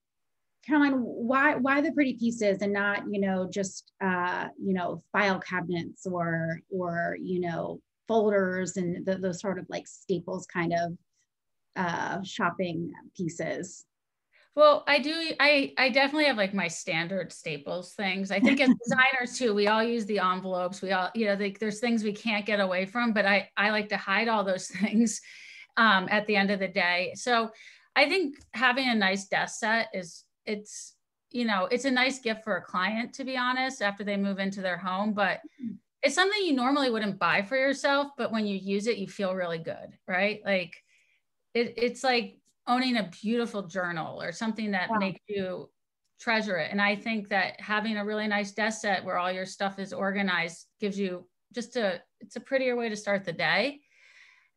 caroline why why the pretty pieces and not you know just uh you know file cabinets or or you know folders and the, those sort of like staples kind of uh shopping pieces well, I do. I I definitely have like my standard staples things. I think as designers too, we all use the envelopes. We all, you know, like there's things we can't get away from, but I I like to hide all those things um, at the end of the day. So I think having a nice desk set is it's you know it's a nice gift for a client to be honest after they move into their home, but it's something you normally wouldn't buy for yourself, but when you use it, you feel really good, right? Like it, it's like owning a beautiful journal or something that wow. makes you treasure it. And I think that having a really nice desk set where all your stuff is organized gives you just a it's a prettier way to start the day.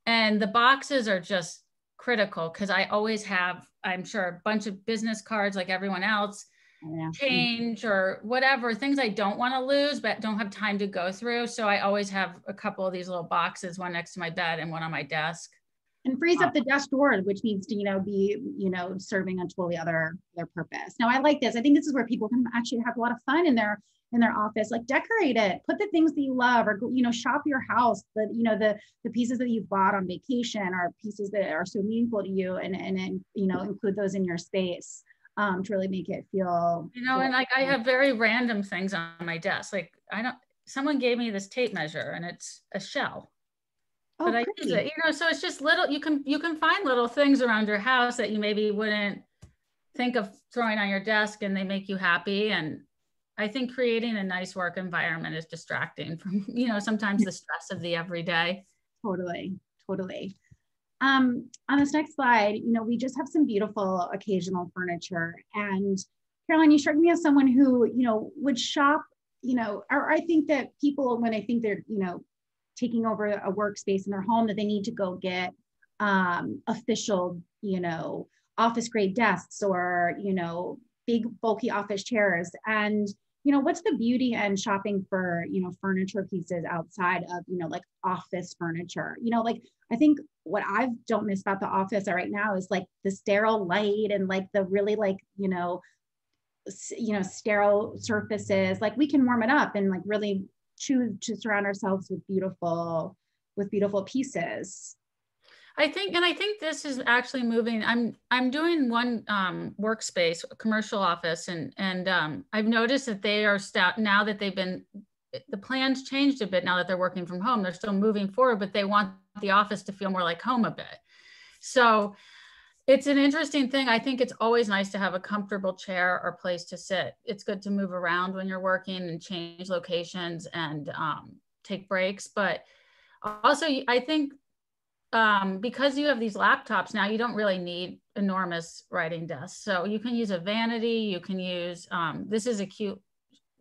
And the boxes are just critical because I always have, I'm sure, a bunch of business cards like everyone else, yeah. change or whatever, things I don't want to lose but don't have time to go through. So I always have a couple of these little boxes, one next to my bed and one on my desk and frees up the desk drawer, which needs to, you know, be, you know, serving a totally other their purpose. Now I like this. I think this is where people can actually have a lot of fun in their in their office. Like decorate it, put the things that you love, or you know, shop your house. The you know the the pieces that you've bought on vacation are pieces that are so meaningful to you, and and, and you know include those in your space. Um, to really make it feel you know feel and like i have very random things on my desk like i don't someone gave me this tape measure and it's a shell oh, but I use it. You know, so it's just little. You can you can find little things around your house that you maybe wouldn't think of throwing on your desk, and they make you happy. And I think creating a nice work environment is distracting from you know sometimes the stress of the everyday. Totally, totally. Um, on this next slide, you know, we just have some beautiful occasional furniture. And Caroline, you struck me as someone who, you know, would shop, you know, or I think that people, when they think they're, you know, taking over a workspace in their home that they need to go get um, official, you know, office grade desks or, you know, big bulky office chairs. And, you know, what's the beauty and shopping for, you know, furniture pieces outside of, you know, like office furniture? You know, like I think what I don't miss about the office right now is like the sterile light and like the really like, you know, you know, sterile surfaces. Like we can warm it up and like really choose to surround ourselves with beautiful with beautiful pieces. I think, and I think this is actually moving. I'm I'm doing one um, workspace, commercial office, and and um, I've noticed that they are sta- now that they've been the plans changed a bit now that they're working from home. They're still moving forward, but they want the office to feel more like home a bit. So it's an interesting thing. I think it's always nice to have a comfortable chair or place to sit. It's good to move around when you're working and change locations and um, take breaks. But also, I think um, because you have these laptops now, you don't really need enormous writing desks. So you can use a vanity. You can use um, this is a cute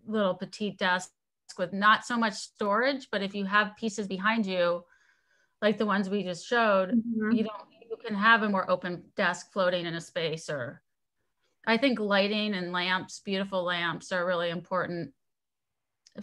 little petite desk with not so much storage, but if you have pieces behind you, like the ones we just showed, mm-hmm. you don't can have a more open desk floating in a space or I think lighting and lamps, beautiful lamps are really important.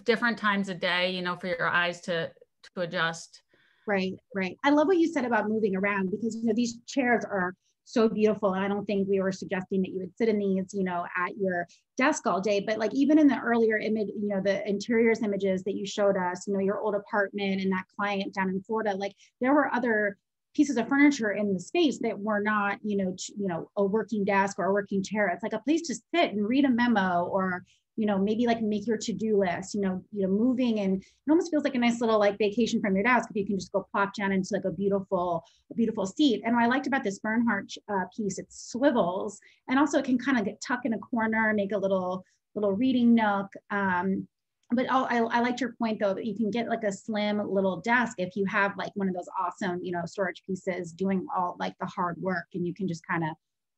Different times of day, you know, for your eyes to to adjust. Right, right. I love what you said about moving around because you know these chairs are so beautiful. And I don't think we were suggesting that you would sit in these, you know, at your desk all day, but like even in the earlier image, you know, the interiors images that you showed us, you know, your old apartment and that client down in Florida, like there were other pieces of furniture in the space that were not, you know, you know, a working desk or a working chair. It's like a place to sit and read a memo or, you know, maybe like make your to-do list, you know, you know, moving and it almost feels like a nice little like vacation from your desk if you can just go plop down into like a beautiful, a beautiful seat. And what I liked about this Bernhardt uh, piece, it swivels and also it can kind of get tucked in a corner, make a little, little reading nook. Um, but I, I liked your point though that you can get like a slim little desk if you have like one of those awesome, you know, storage pieces doing all like the hard work and you can just kind of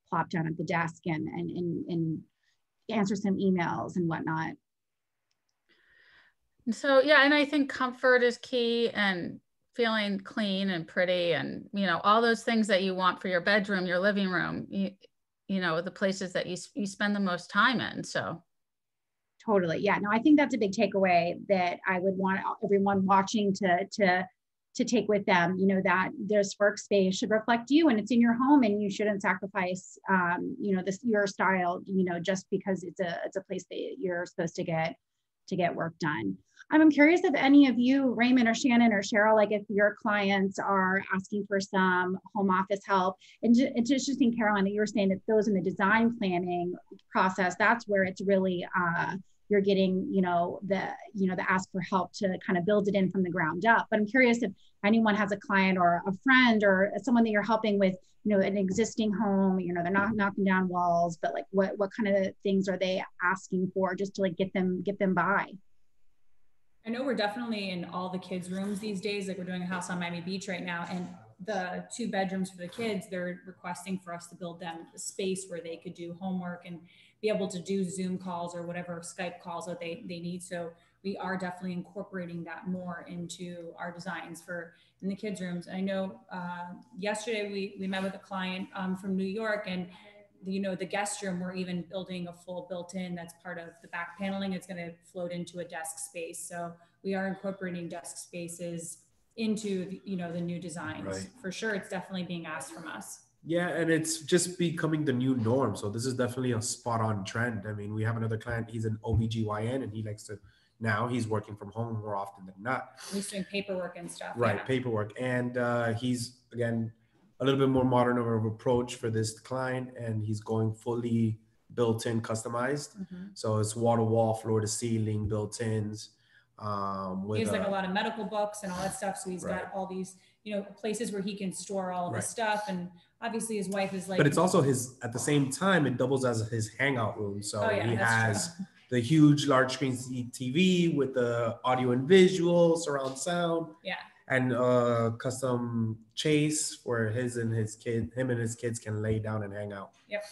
plop down at the desk and, and, and, and answer some emails and whatnot. So yeah, and I think comfort is key and feeling clean and pretty and you know all those things that you want for your bedroom, your living room, you, you know the places that you you spend the most time in. So totally, yeah. No, I think that's a big takeaway that I would want everyone watching to to to take with them you know that this workspace should reflect you and it's in your home and you shouldn't sacrifice um, you know this your style you know just because it's a it's a place that you're supposed to get to get work done i'm curious if any of you raymond or shannon or cheryl like if your clients are asking for some home office help and it's interesting caroline you were saying that those in the design planning process that's where it's really uh, you're getting you know the you know the ask for help to kind of build it in from the ground up. But i'm curious if anyone has a client or a friend or someone that you're helping with you know an existing home you know they're not knocking down walls but like what what kind of things are they asking for just to like get them get them by? I know we're definitely in all the kids rooms these days. Like we're doing a house on miami beach right now and the two bedrooms for the kids they're requesting for us to build them a space where they could do homework and be able to do Zoom calls or whatever Skype calls that they, they need. So we are definitely incorporating that more into our designs for in the kids' rooms. I know uh, yesterday we, we met with a client um, from New York and you know the guest room we're even building a full built-in that's part of the back paneling it's going to float into a desk space so we are incorporating desk spaces into you know the new designs right. for sure it's definitely being asked from us yeah, and it's just becoming the new norm. So this is definitely a spot on trend. I mean, we have another client, he's an OBGYN and he likes to now he's working from home more often than not. He's doing paperwork and stuff. Right, yeah. paperwork. And uh, he's again a little bit more modern of approach for this client and he's going fully built in customized. Mm-hmm. So it's wall to wall, floor to ceiling, built ins. Um, with, he has like a lot of medical books and all that stuff. So he's right. got all these, you know, places where he can store all of right. his stuff and obviously his wife is like but it's also his at the same time it doubles as his hangout room. So oh, yeah, he has true. the huge large screen tv with the audio and visual surround sound yeah. and uh custom chase where his and his kid him and his kids can lay down and hang out. Yep.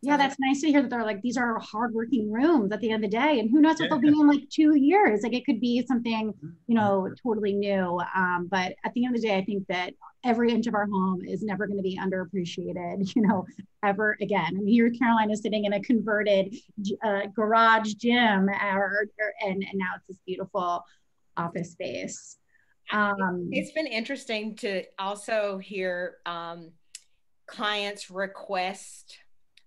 Yeah, that's nice to hear that they're like these are hardworking rooms at the end of the day, and who knows what they'll be in like two years. Like it could be something you know totally new. Um, but at the end of the day, I think that every inch of our home is never going to be underappreciated, you know, ever again. I mean, here Caroline is sitting in a converted uh, garage gym, or, or, and and now it's this beautiful office space. Um, it's been interesting to also hear um, clients request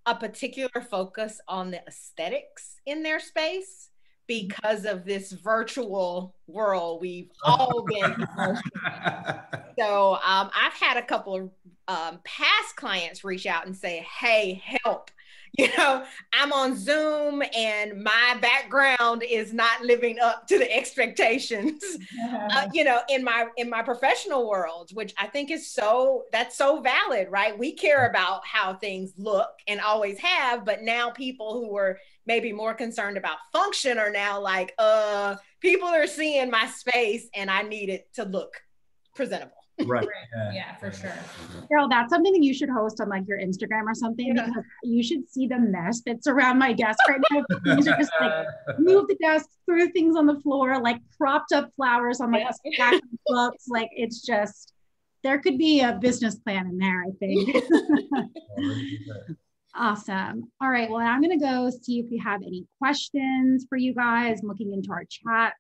a particular focus on the aesthetics in their space because of this virtual world we've all been so um, i've had a couple of um, past clients reach out and say hey help you know i'm on zoom and my background is not living up to the expectations uh, you know in my in my professional world which i think is so that's so valid right? We care about how things look and always have but now people who were maybe more concerned about function are now like uh people are seeing my space and i need it to look presentable right. Yeah. yeah, for sure. Mm-hmm. Carol, that's something that you should host on like your Instagram or something yeah. because you should see the mess that's around my desk right now. Things are just like move the desk, threw things on the floor, like propped up flowers on my yeah. books. Like it's just there could be a business plan in there, I think. awesome. All right. Well, I'm going to go see if we have any questions for you guys. I'm looking into our chat.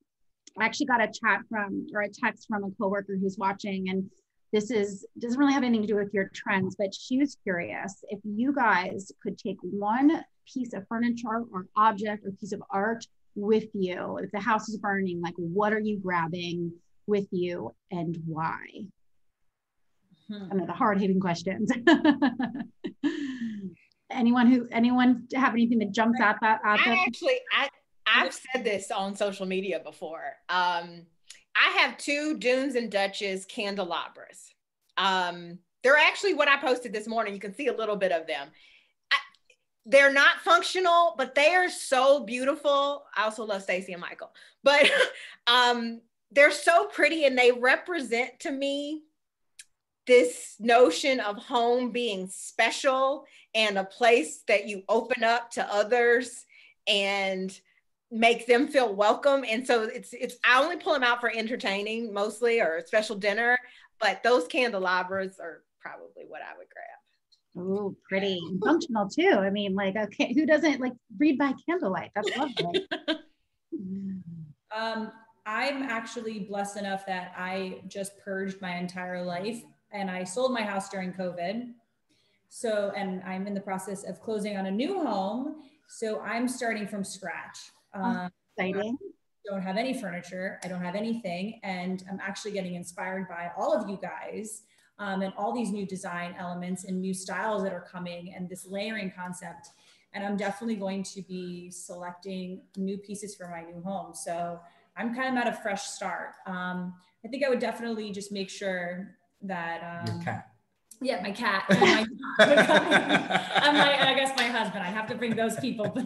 I actually got a chat from or a text from a coworker who's watching, and this is doesn't really have anything to do with your trends, but she was curious if you guys could take one piece of furniture or object or piece of art with you. If the house is burning, like what are you grabbing with you and why? Hmm. Some of the hard hitting questions. anyone who anyone have anything that jumps out that out I actually I I've said this on social media before. Um, I have two Dunes and Duchess candelabras. Um, they're actually what I posted this morning. You can see a little bit of them. I, they're not functional, but they are so beautiful. I also love Stacy and Michael, but um, they're so pretty and they represent to me this notion of home being special and a place that you open up to others and make them feel welcome. And so it's it's I only pull them out for entertaining mostly or a special dinner, but those candelabras are probably what I would grab. Oh, pretty functional too. I mean, like, okay, who doesn't like read by candlelight? That's lovely. um, I'm actually blessed enough that I just purged my entire life and I sold my house during COVID. So, and I'm in the process of closing on a new home. So I'm starting from scratch. Um, exciting. I don't have any furniture. I don't have anything. And I'm actually getting inspired by all of you guys um, and all these new design elements and new styles that are coming and this layering concept. And I'm definitely going to be selecting new pieces for my new home. So I'm kind of at a fresh start. Um, I think I would definitely just make sure that um, yeah, my cat. And my, I'm like, I guess my husband. I have to bring those people, but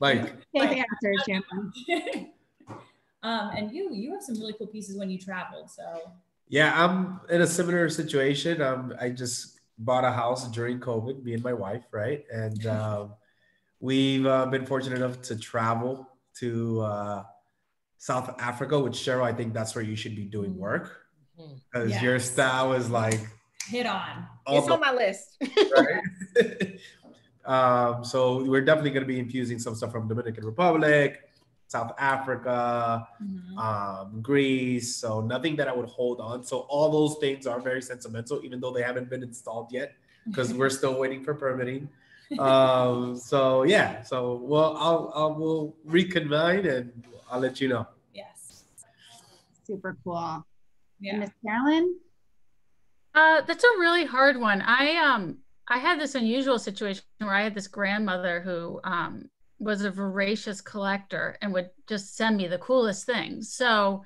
like, like um, and you, you have some really cool pieces when you traveled. So yeah, I'm in a similar situation. Um, I just bought a house during COVID, me and my wife, right? And um, we've uh, been fortunate enough to travel to uh, South Africa, which Cheryl, I think that's where you should be doing mm-hmm. work because yes. your style is like hit on. It's on my list. right? um, so we're definitely going to be infusing some stuff from Dominican Republic, South Africa, mm-hmm. um, Greece. So nothing that I would hold on. So all those things are very sentimental, even though they haven't been installed yet, because we're still waiting for permitting. um, so yeah, so well, I'll, I'll we'll reconvene and I'll let you know. Yes. Super cool. Yeah. Miss Carolyn. Uh, that's a really hard one. I um I had this unusual situation where I had this grandmother who um, was a voracious collector and would just send me the coolest things. So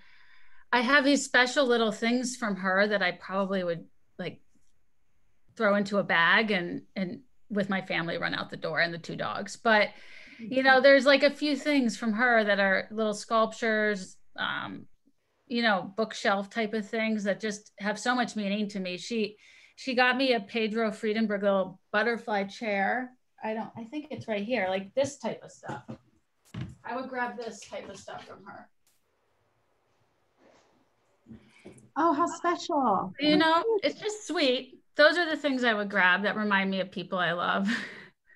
I have these special little things from her that I probably would like throw into a bag and and with my family run out the door and the two dogs. But you know, there's like a few things from her that are little sculptures, um, you know, bookshelf type of things that just have so much meaning to me. She she got me a Pedro Friedeberg little butterfly chair. I don't I think it's right here, like this type of stuff. I would grab this type of stuff from her. Oh, how special. You know, it's just sweet. Those are the things I would grab that remind me of people I love.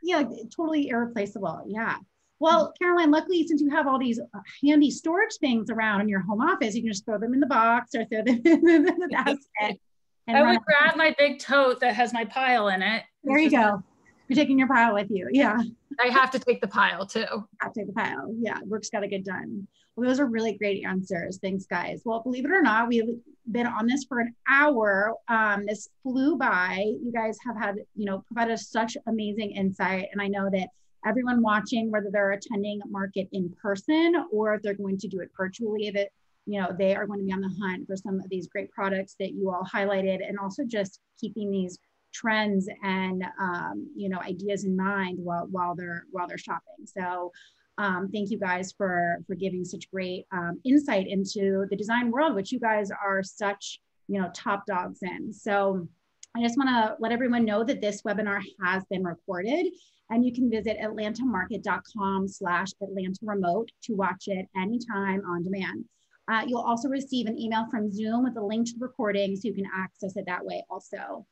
Yeah, totally irreplaceable. Yeah. Well, Caroline, luckily, since you have all these uh, handy storage things around in your home office, you can just throw them in the box or throw them in the basket. I would grab my big tote that has my pile in it. There you go. You're taking your pile with you. Yeah. I have to take the pile too. Have to take the pile. Yeah. Work's got to get done. Well, those are really great answers. Thanks, guys. Well, believe it or not, we've been on this for an hour. Um, this flew by. You guys have had, you know, provided us such amazing insight. And I know that everyone watching, whether they're attending market in person or if they're going to do it virtually, that you know they are going to be on the hunt for some of these great products that you all highlighted, and also just keeping these trends and um, you know ideas in mind while while they're while they're shopping. So. Um, thank you guys for for giving such great um, insight into the design world, which you guys are such you know top dogs in. So I just want to let everyone know that this webinar has been recorded and you can visit atlantamarket.com slash Atlanta remote to watch it anytime on demand. Uh, you'll also receive an email from Zoom with a link to the recording so you can access it that way also.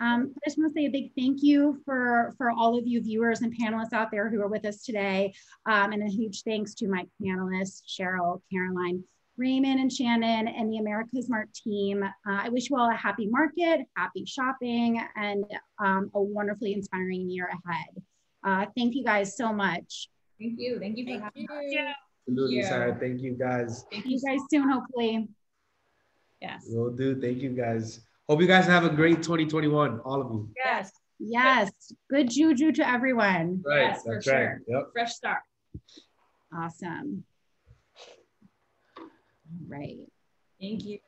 Um, I just want to say a big thank you for, for all of you viewers and panelists out there who are with us today. Um, and a huge thanks to my panelists, Cheryl, Caroline, Raymond, and Shannon, and the AmericasMart team. Uh, I wish you all a happy market, happy shopping, and um, a wonderfully inspiring year ahead. Uh, thank you guys so much. Thank you. Thank you for Thank having you. us. Absolutely, you. Sarah. Thank you guys. Thank you guys soon, hopefully. Yes. We'll do. Thank you guys. Hope you guys have a great 2021, all of you. Yes. Yes, good juju to everyone. Right. Yes, for That's sure. Yep. Fresh start. Awesome. All right. Thank you.